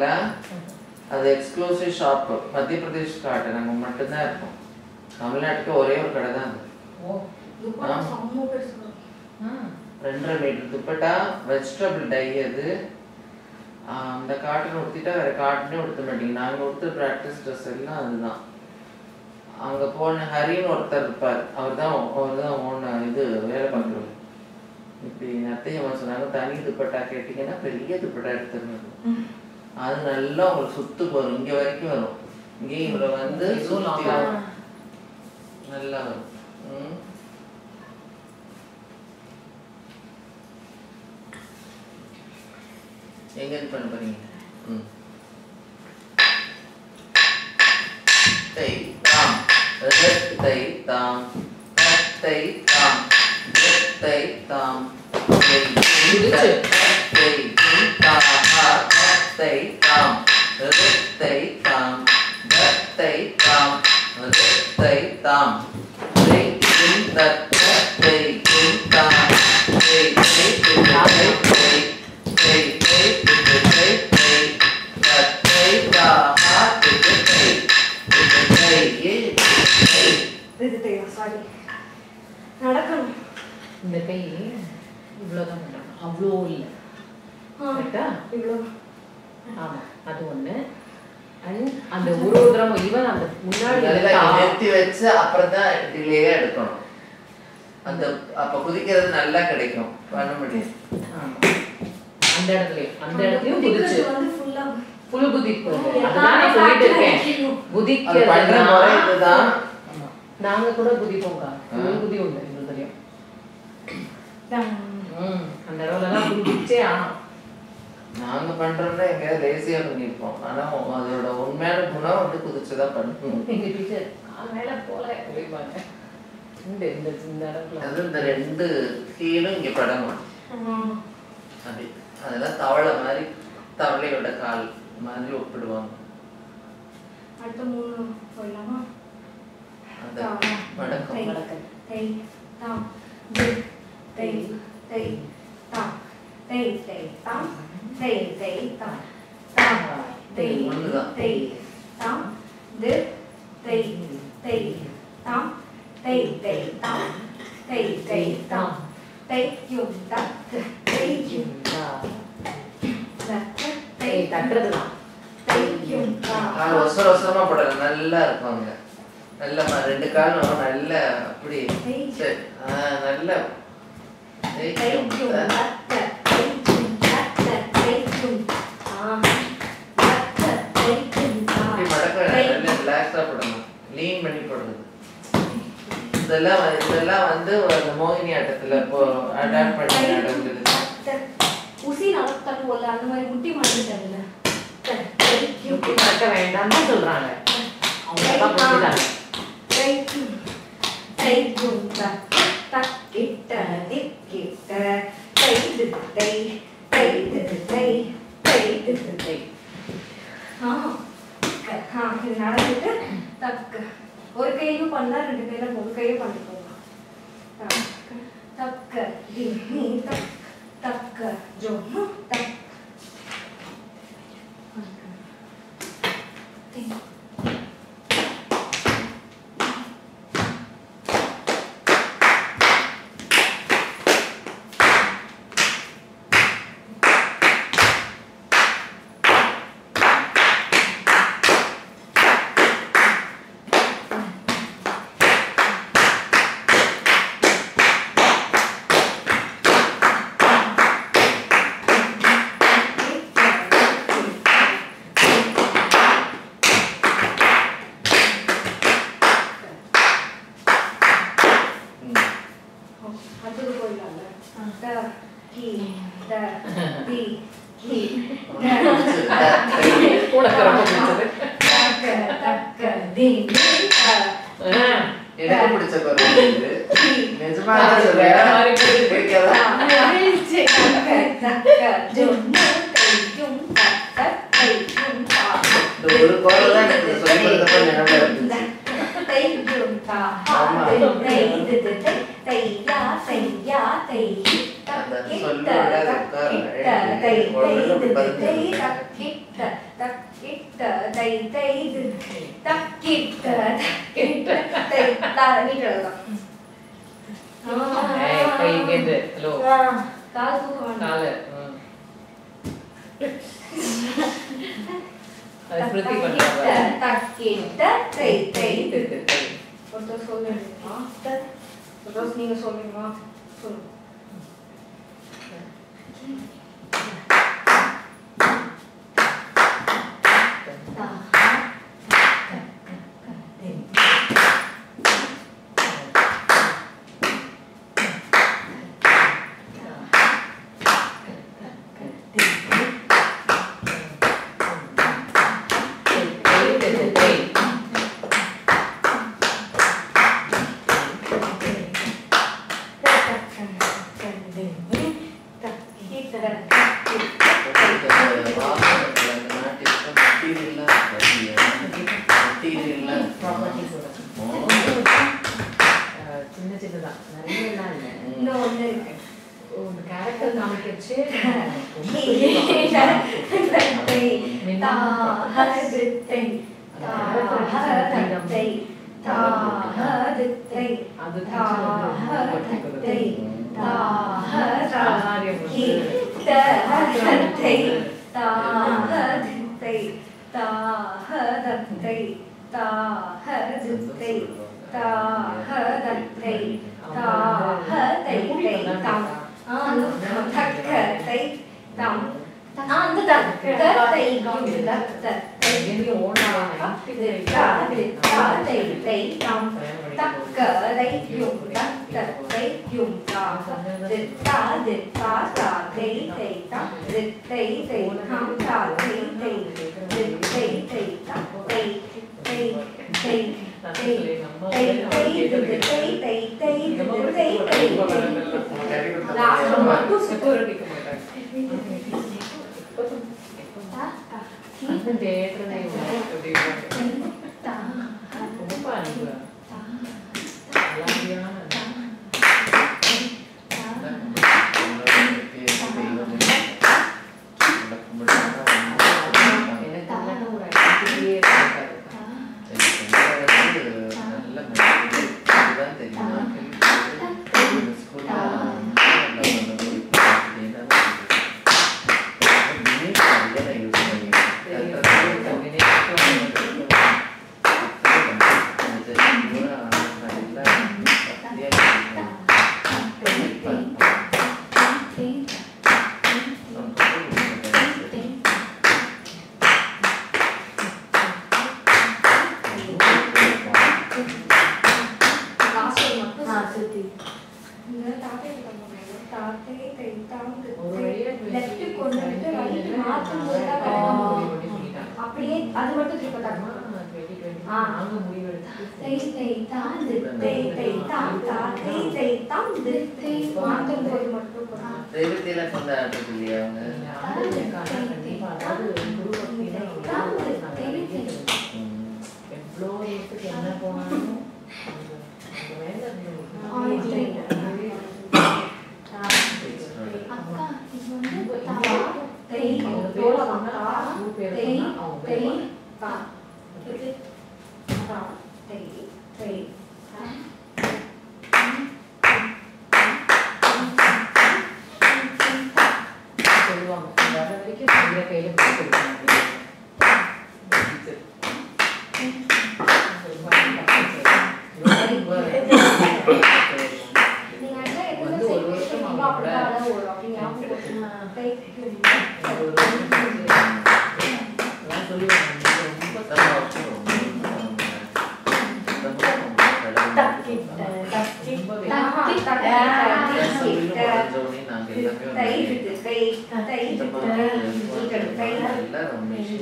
போயிருக்கீங்களா அது எக்ஸ்க்ளூசிவ் ஷாப் மத்திய பிரதேஷ் காட்டன் அங்க மட்டும்தான் இருக்கும். தமிழ்நாட்டுக்கு ஒரே ஒரு கடை தான். ரெண்டரை மீட்டர் துப்பட்டா வெஜிடபிள் டை அது. அந்த காட்டன் உடுத்திட்டா வேற காட்டனே உடுத்த மாட்டீங்க. நாங்க உடுத்த ப்ராக்டிஸ் ட்ரெஸ் எல்லாம் அதுதான். அங்க போன ஹரின்னு ஒருத்தர் இருப்பார். அவர் தான் அவர் தான் ஓன இது வேலை பார்க்குறவர். இப்படி நத்தையம்மா சொன்னாங்க தனி துப்பட்டா கேட்டிங்கன்னா பெரிய துப்பட்டா எடுத்துருந்தது அது நல்லா உங்களுக்கு சுத்துக்கு வரும் இங்க வரைக்கும் வரும். இங்கேயும் இவ்வளவு வந்து சுத்தி ஆ வரும். நல்லா வரும். ம். எங்க இருந்து பண்ண போறீங்க? ம். தை தாம். தை தாம். தை தாம். தை தாம். தை முடிச்சு. தை தாம் தத் தை தாம் ரெட் தை தாம் தத் தை தாம் ரெட் தை தாம் தை கிம் தத் தை கிம் தாம் தை தை கிம் தை தை தை தை கிம் தை தை தத் தை தாம் தை தை தை தை தை இது தெரியும் சாரி நடக்கணும் இந்த கை இவ்வளோதான் பண்ணணும் அவ்வளோ இல்லை ஆ, கரெக்டா இவ்வளோ ஆமா அது ஒண்ணு. அண்ட் அந்த ஒரு ஒரு தடவை ஈவன் அந்த முன்னாடி நிறுத்தி வச்சு அப்புறம் தான் எடுக்கணும். அந்த அப்ப குதிக்கிறது நல்லா கிடைக்கும். பண்ண முடியும். ஆமா. அந்த இடத்துலயும் அந்த இடத்துலயும் குதிச்சு. குதிக்கிறது வந்து ஃபுல்லா புல் குதிப்பு. அதுதான் சொல்லிட்டு இருக்கேன். குதிக்கிறது இதுதான். நாங்க கூட குதிப்போம்க்கா. புல் குதி உண்டு எங்களுதுலயும் தான். ம் அந்த இடத்துலலாம் புல் குதிச்சே ஆனோம் நாங்க பண்றோம்னா எங்கேயாவது லேசியா பண்ணிருப்போம். ஆனா அதோட உண்மையான குணம் வந்து குதிச்சுதான் பண்ணணும் எங்க டீச்சர் கால் மேல போல இந்த இந்த இடத்துல. அது இந்த ரெண்டு கீழும் இங்க ஆ, அப்படி. அதெல்லாம் தவளை மாதிரி தவளையோட கால் மாதிரி ஒப்பிடுவாங்க. அடுத்த மூணு தாம், வணக்கம் தை, வணக்கம். தை, தாம், தி, தை, தை, தாம், தை, தை, தாம், தை, தை, தாம், தாம், தை, ஒண்ணுதான். தை, தாம், தி, தை, தை, தாம், தை, தை, தாம், தை, தை, தாம், தை, யும், தத், தை, யும், தத், தை, ஏய், தட்டுறதுதான் தை, யும், தாம். கால் ஒசர ஒசரமா போடலாம் நல்லா இருக்கும் அங்க நல்ல ம- ரெண்டு காலும் நல்ல அப்படி சரி ஆ, நல்ல தேய்க்கும். தைக்கும் தத்த தைக்கும் தத்த தைக்கும் ஆ தத்த தைக்கும் ஆ அப்படி மடக்க வேண்டாம். நல்ல ரிலாக்ஸா போடணும் லீன் பண்ணி போடுறது. இதெல்லாம் இதெல்லாம் வந்து அந்த மோகினி ஆட்டத்துல இப்போ அடாப்ட் பண்ணி நடந்தது உசி நடத்தணும் போல அந்த மாதிரி முட்டி மாட்டிட்டாங்கல்ல. முட்டி மடக்க வேண்டாம்னு சொல்றாங்க. அவங்க தான் புரிஞ்சுதாங்க நடந்துட்டு தக்கு ஒரு கையிலும் பண்ணலாம் ரெண்டு கையில ஒரு கையும் பண்ணிக்கோங்க தக்க தக்க திம்மி தக் தக்க ஜொம்மு தக் திம். அடுத்தது non mi ci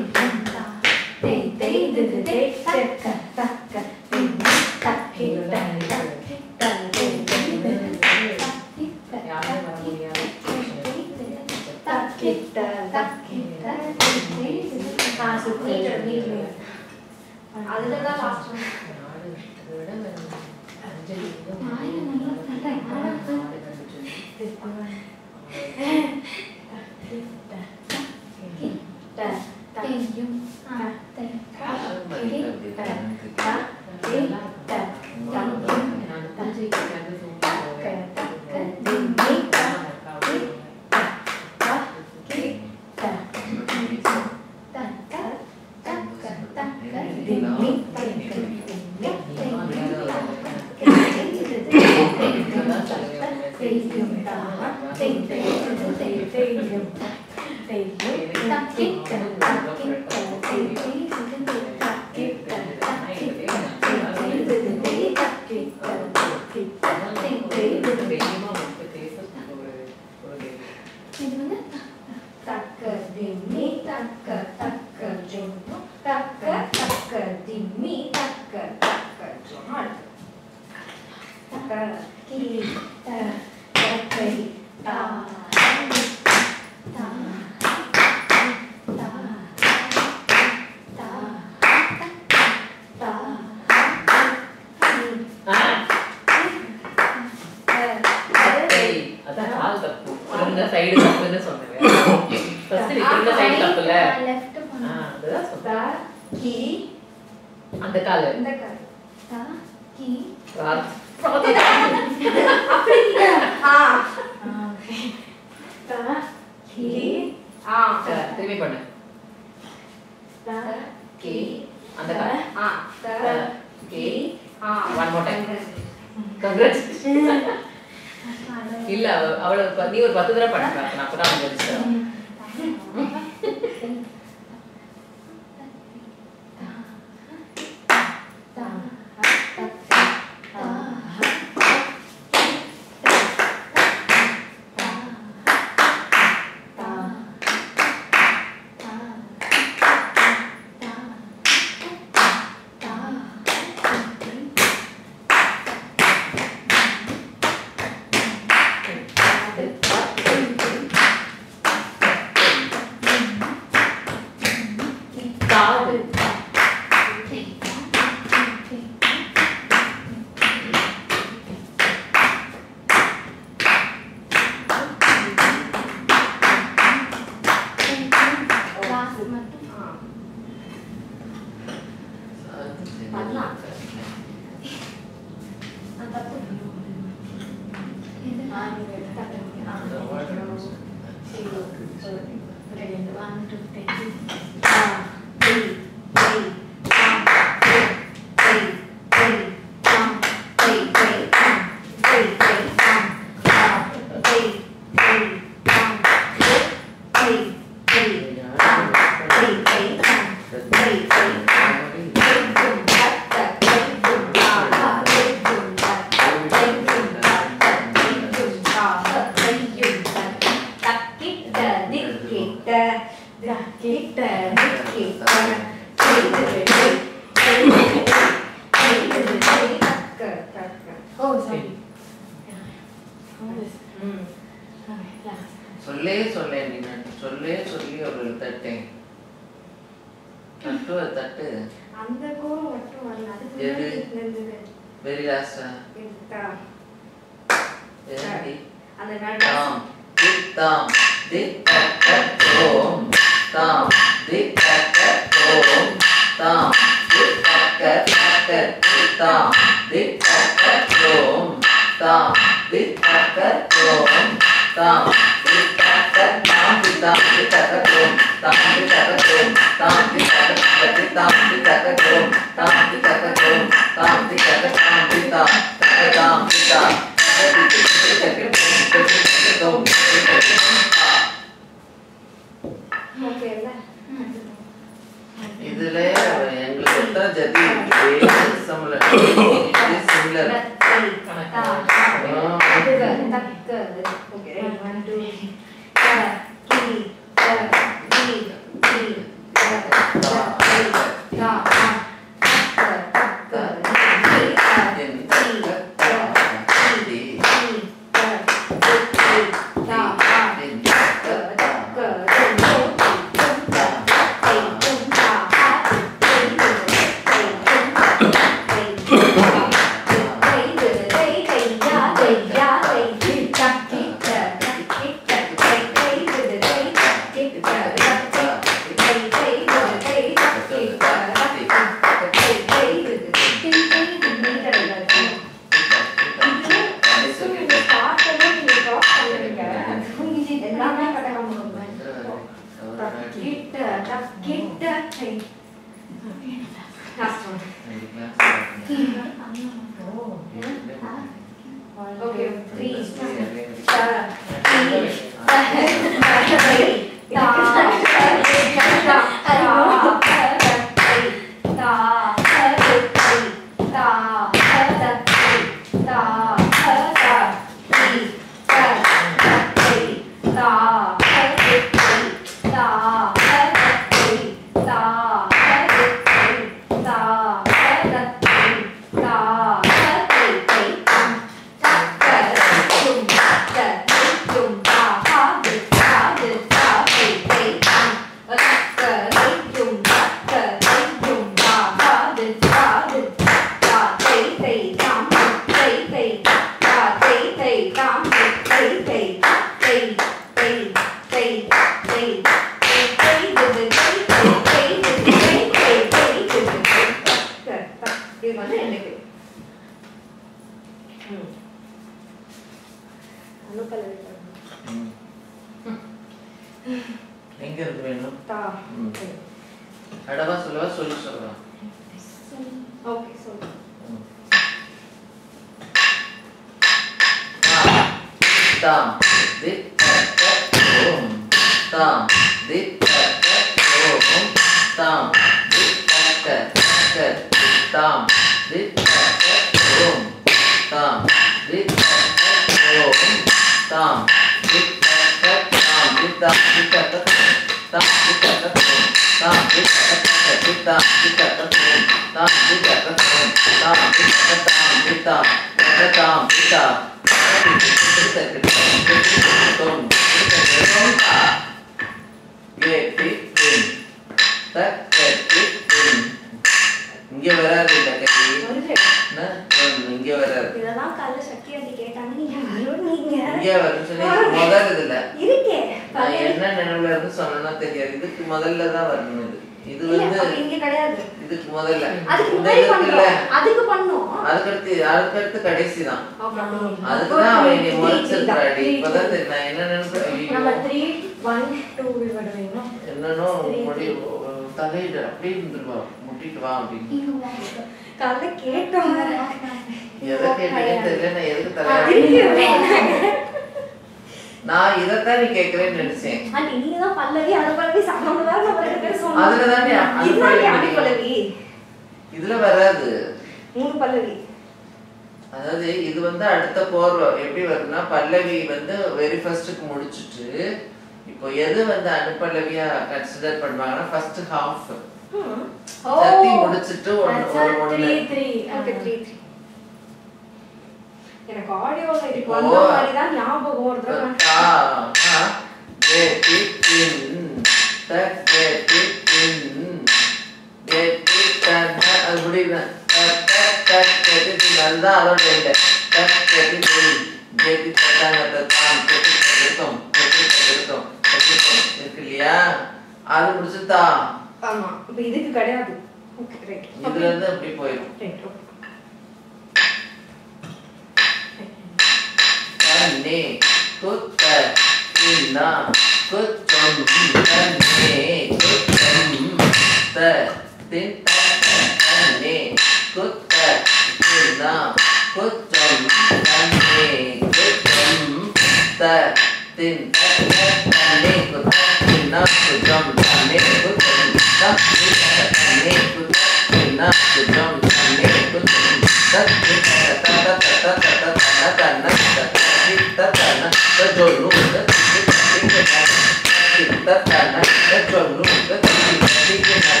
tất cả na na chân nu tất cả na đi về na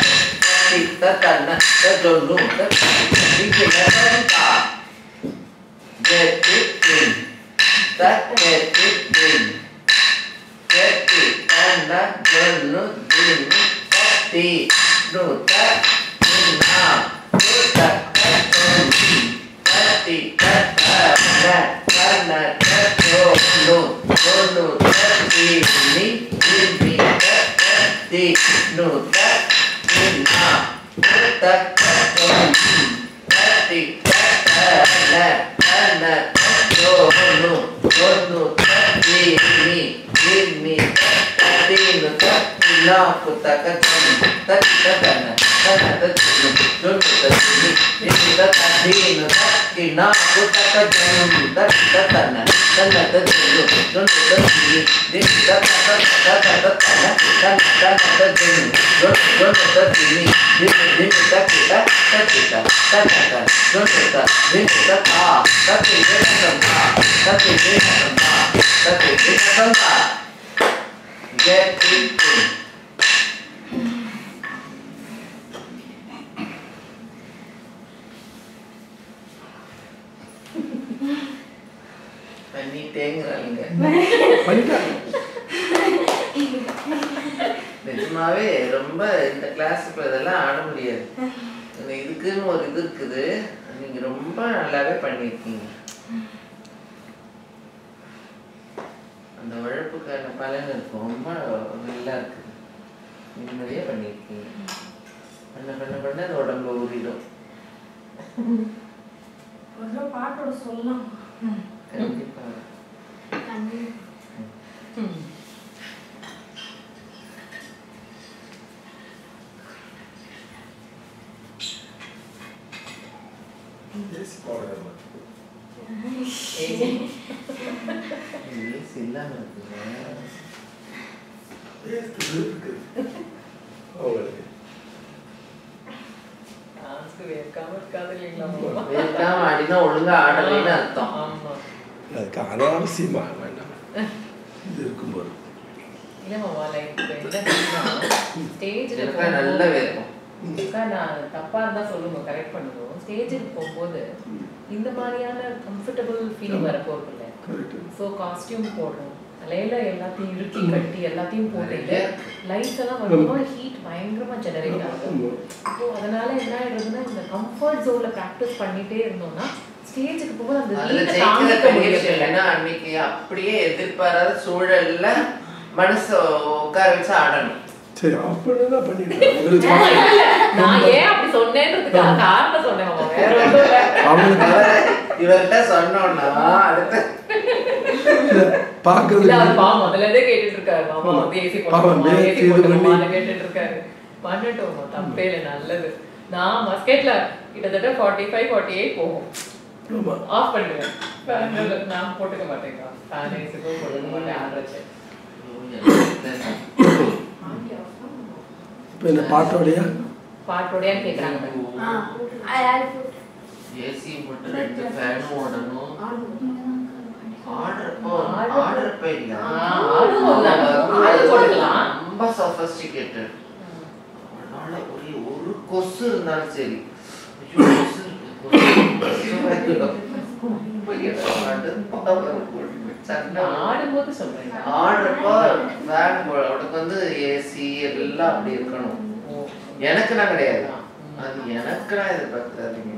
đi tất cả na na chân nu tất cả đi về na đi ta đệ tịnh tất tatana tatonu tatana tikina tatana tatonu tikina tata getitin tak getitin getikana jonu dini tati nuta ina nuta tatonu ti ta ta na ta na ta do no do no ta ti ni ti ni ta ta ti no ta ti na ta ta do ni ta ti ta ta na ta na ta do no do no ta ti ni ti ni ta ti no ta ti na ta ta ta na ta ta na Get it. பண்ணிட்டேங்கிறாங்க பண்ணிட்டாங்க. நிஜமாவே ரொம்ப இந்த கிளாஸுக்குள்ள இதெல்லாம் ஆட முடியாது. இதுக்குன்னு ஒரு இது இருக்குது. நீங்க ரொம்ப நல்லாவே பண்ணியிருக்கீங்க. அந்த உழைப்புக்கான பலன் இருக்கும் ரொம்ப நல்லா இருக்குது நிம்மதியாக பண்ணியிருக்கீங்க. பண்ண பண்ண பண்ண அது உடம்புல ஊறிடும். ஒரு பாட்டோட சொல்லலாம் கண்டிப்பாக ஏசி போடுறேன் ஏசி இல்லாமல் இருக்குங்க ஏசி இருக்குது அவங்களுக்கு டான்ஸ்க்கு வேர்க்காம ஆடினா ஒழுங்கா ஆடலைன்னு அர்த்தம். ஆமா. அதுக்கு அனாவசியமா வேண்டாம். இது இருக்கும்போது நல்ல வேர்க்கும். நான் தப்பா இருந்தா சொல்லுங்க கரெக்ட் பண்ணுவோம். ஸ்டேஜுக்கு போகும்போது இந்த மாதிரியான கம்ஃபர்டபுள் ஃபீல் வர போறதில்ல கரெக்ட் ஸோ காஸ்டியூம் போடுறோம் தலையில எல்லாத்தையும் இறுக்கி கட்டி எல்லாத்தையும் போட்டுட்டு லைட்ஸ் எல்லாம் வரும்போது ஹீட் பயங்கரமா ஜெனரேட் ஆகும். ஸோ அதனால என்ன ஆயிடுறதுன்னா இந்த கம்ஃபர்ட் ஜோன்ல ப்ராக்டிஸ் பண்ணிட்டே இருந்தோம்னா ஸ்டேஜுக்கு போகும்போது அந்த தாங்கிக்க முடியல என்னன்னா அன்னைக்கு அப்படியே எதிர்பாராத சூழல்ல மனசு உட்கார வச்சு ஆடணும். சரி நான் ஏன் அப்படி சொன்னேன்றதுக்காக காரணம் சொன்னேன். அவங்களுக்கு இவர்கிட்ட சொன்னோம்னா அடுத்த இல்ல, பார்க்கறது இல்ல அவர் பாவம் முதல்ல இருந்தே கேட்டுட்டு இருக்காரு மாமா. வந்து ஏசி போட்டுமா. ஏசி கேட்டுட்டு இருக்காரு பண்ணட்டும் தப்பே இல்லை நல்லது. நான் மஸ்கெட்ல கிட்டத்தட்ட ஃபார்ட்டி ஃபைவ் ஃபார்ட்டி எயிட் போகும் ஆஃப் இல்ல, நான் போட்டுக்க மாட்டேங்க ஃபேன் ஏசிக்கும் போட்டுக்க மாட்டேன் ஆடுறச்சு இப்போ இந்த பாட்டோடைய பாட்டோடையான்னு கேட்குறாங்க ஏசி போட்டு ஓடணும். ரொம்ப சஃபஸ்டிகேட்டட் அதனால ஒரே ஒரு கொசு இருந்தாலும் சரி. ஆடுறப்போ ஃபேன் அவனுக்கு வந்து ஏசி எல்லாம் அப்படி இருக்கணும். எனக்குனா கிடையாது. அது எனக்குனா எதிர்பார்க்காதீங்க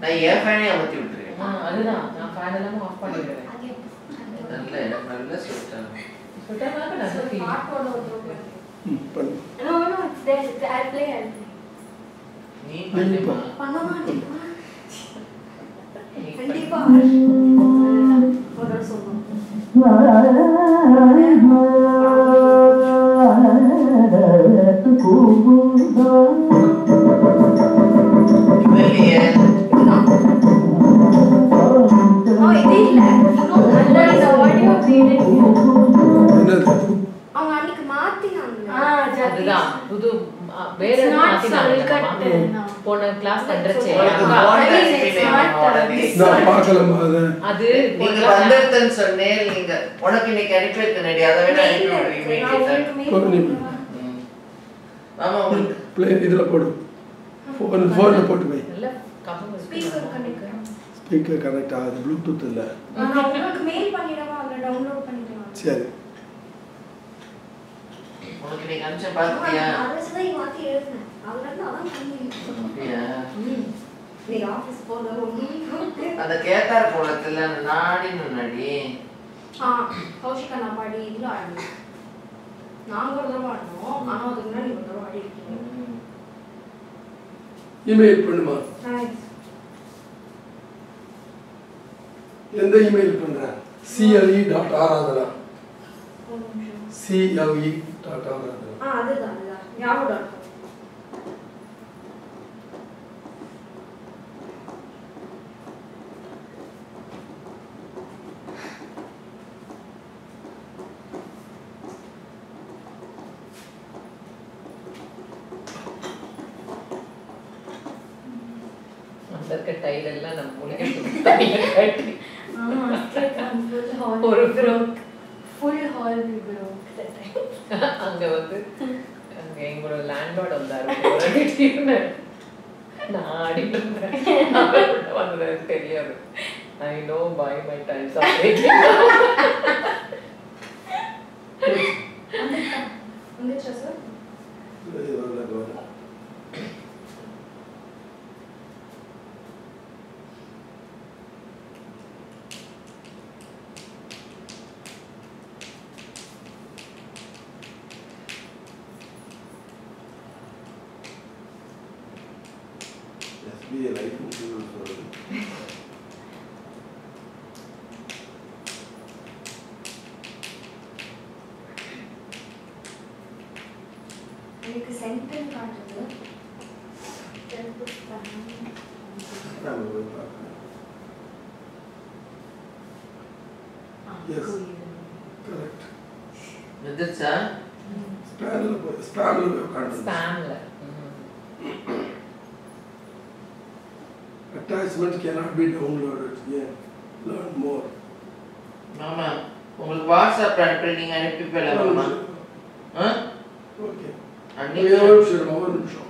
நான் என் ஃபேனே அமர்த்தி ஆ, அதுதான் நான் ஃபேன் எல்லாம் ஆஃப் பண்ணிடுறேன் நல்ல நல்ல சொல்லிட்டாங்க சுட்டமாக நல்ல ஃபீல் பண்ணு there. I'll play, I'll play. நீ நீ பண்ணுமா பண்ணு. பண்ண மாட்டேன். நீ கண்டிப்பா ஒரு தடவை சொல்லணும். இல்லையே No, அவங்க அன்னைக்கு மாத்தினாங்க. அதுதான். புது வேற மாத்தினாங்க. போன கிளாஸ் பண்றச்சே. நான் பார்க்கலம்மா அதை. அது நீங்க சொன்னேன். நீங்க உனக்கு இன்னைக்கு அனுப்பி அனுப்பி. ஆமா உங்களுக்கு. இதில் போடு. போட்டு வை. ஸ்பீக்கர் கனெக்ட் ஆகுது ப்ளூடூத் இல்லை? சரி. அதை போலத்துல அந்த நாடி ஆ கௌஷிகா நான் பாடி இதுல ஆடணும். நாங்க ஒரு தடவை ஆடணும். ஆனா அதுக்கு முன்னாடி ஒரு தடவை ஆடி இருக்கீங்க இமெயில் பண்ணுமா? எந்த இமெயில் பண்ற? CLE dot Aradhana CLE dot Aradhana ஆ அதுதான் அதுதான் ஞாபகம் இருக்கும். அந்த இருக்க டைல் எல்லாம் நம்ம முடிக்க தனியா கட்டி ஆமா கேட்கலாம் ஃபுல் ஹால் ஒரு broke full hall broke that time அங்க வந்து அங்க எங்களோட லேண்ட்லார்ட் வந்தாரு ஒரு திடீர்னு நான் ஆடிட்டு இருந்தேன் அவர் உள்ள வந்தது எனக்கு தெரியாது I know by my times off வந்துச்சா வந்துச்சா சார் எஸ்பிஐ லைஃப் இன்சூரன்ஸ் வருது எனக்கு சென்டென்ஸ் காட்டுது நம்ம போய் பார்க்கலாம் எஸ் கரெக்ட் வந்துருச்சா ஸ்பேனில் போய் ஸ்பேனில் போய் உட்காந்து ஸ்பேம்ல attachment cannot be downloaded yeah learn more மாமா உங்களுக்கு வாட்ஸ்அப் அனுப்பி நீங்க அனுப்பிப்பல மாமா. ஆ? ஓகே. ஒரு நிமிஷம் ஒரு நிமிஷம்.